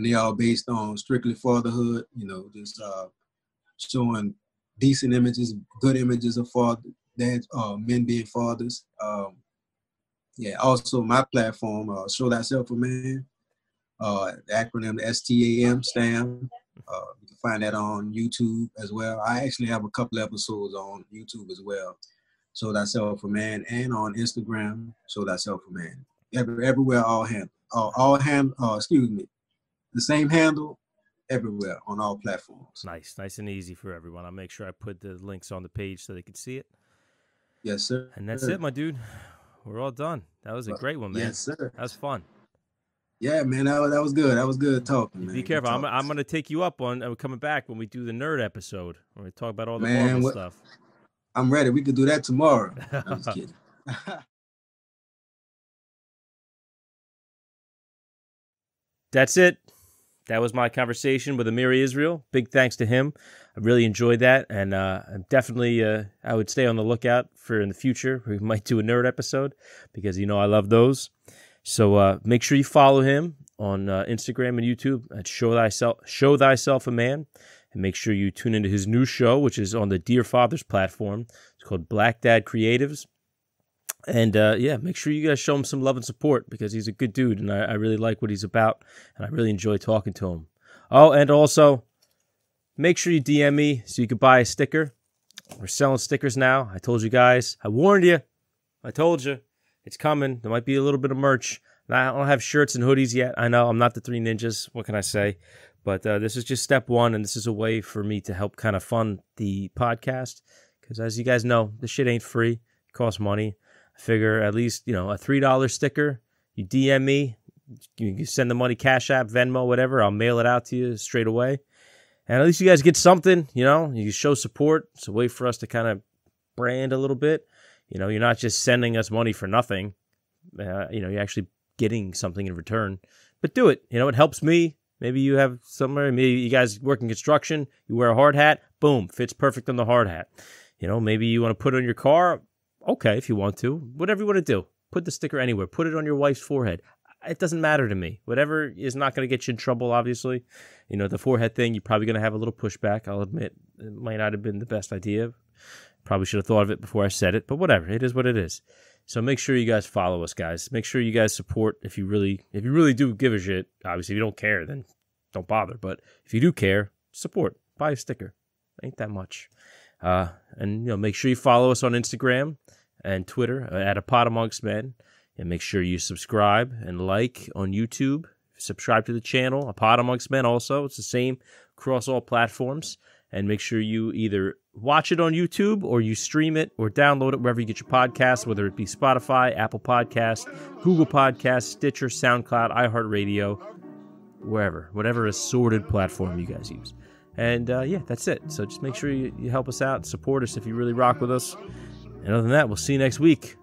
and they all based on strictly fatherhood. You know, just uh, showing decent images, good images of father, dads, uh, men being fathers. Um, yeah. Also, my platform, uh, Show Thyself a Man uh, the acronym STAM, STAM. Uh, you can find that on YouTube as well. I actually have a couple episodes on YouTube as well. Show Thyself a Man and on Instagram, Show Thyself a Man. Every, everywhere, all hand, all, all hand, uh, excuse me, the same handle everywhere on all platforms. Nice, nice and easy for everyone. I'll make sure I put the links on the page so they can see it. Yes, sir. And that's it, my dude. We're all done. That was a great one, man. Yes, sir. That was fun. Yeah, man, that, that was good. That was good talking. Man. Be careful. I'm, I'm going to take you up on uh, coming back when we do the nerd episode we talk about all the man, Marvel what, stuff. I'm ready. We could do that tomorrow. I'm just kidding. That's it. That was my conversation with Amiri Israel. Big thanks to him. I really enjoyed that, and uh, definitely uh, I would stay on the lookout for in the future. We might do a nerd episode because you know I love those. So uh, make sure you follow him on uh, Instagram and YouTube at Show Thyself, Show Thyself a Man. And make sure you tune into his new show, which is on the Dear Fathers platform. It's called Black Dad Creatives. And uh, yeah, make sure you guys show him some love and support because he's a good dude and I, I really like what he's about and I really enjoy talking to him. Oh, and also make sure you DM me so you can buy a sticker. We're selling stickers now. I told you guys. I warned you. I told you. It's coming. There might be a little bit of merch. I don't have shirts and hoodies yet. I know I'm not the three ninjas. What can I say? But uh, this is just step one, and this is a way for me to help kind of fund the podcast. Because as you guys know, this shit ain't free. It costs money. Figure at least you know a three dollar sticker. You DM me, you can send the money, Cash App, Venmo, whatever. I'll mail it out to you straight away. And at least you guys get something. You know, you show support. It's a way for us to kind of brand a little bit. You know, you're not just sending us money for nothing. Uh, you know, you're actually getting something in return. But do it. You know, it helps me. Maybe you have somewhere, maybe you guys work in construction, you wear a hard hat, boom, fits perfect on the hard hat. You know, maybe you want to put it on your car. Okay, if you want to. Whatever you want to do. Put the sticker anywhere. Put it on your wife's forehead. It doesn't matter to me. Whatever is not going to get you in trouble, obviously. You know, the forehead thing, you're probably going to have a little pushback. I'll admit it might not have been the best idea. Probably should have thought of it before I said it, but whatever. It is what it is. So make sure you guys follow us, guys. Make sure you guys support if you really if you really do give a shit. Obviously, if you don't care, then don't bother. But if you do care, support. Buy a sticker. Ain't that much. Uh, and you know, make sure you follow us on Instagram and Twitter uh, at a pod amongst men. And make sure you subscribe and like on YouTube. Subscribe to the channel, a pod amongst men. Also, it's the same across all platforms and make sure you either watch it on YouTube or you stream it or download it wherever you get your podcasts, whether it be Spotify, Apple Podcast, Google Podcast, Stitcher, SoundCloud, iHeartRadio, wherever, whatever assorted platform you guys use. And uh, yeah, that's it. So just make sure you, you help us out, support us if you really rock with us. And other than that, we'll see you next week.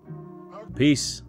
Peace.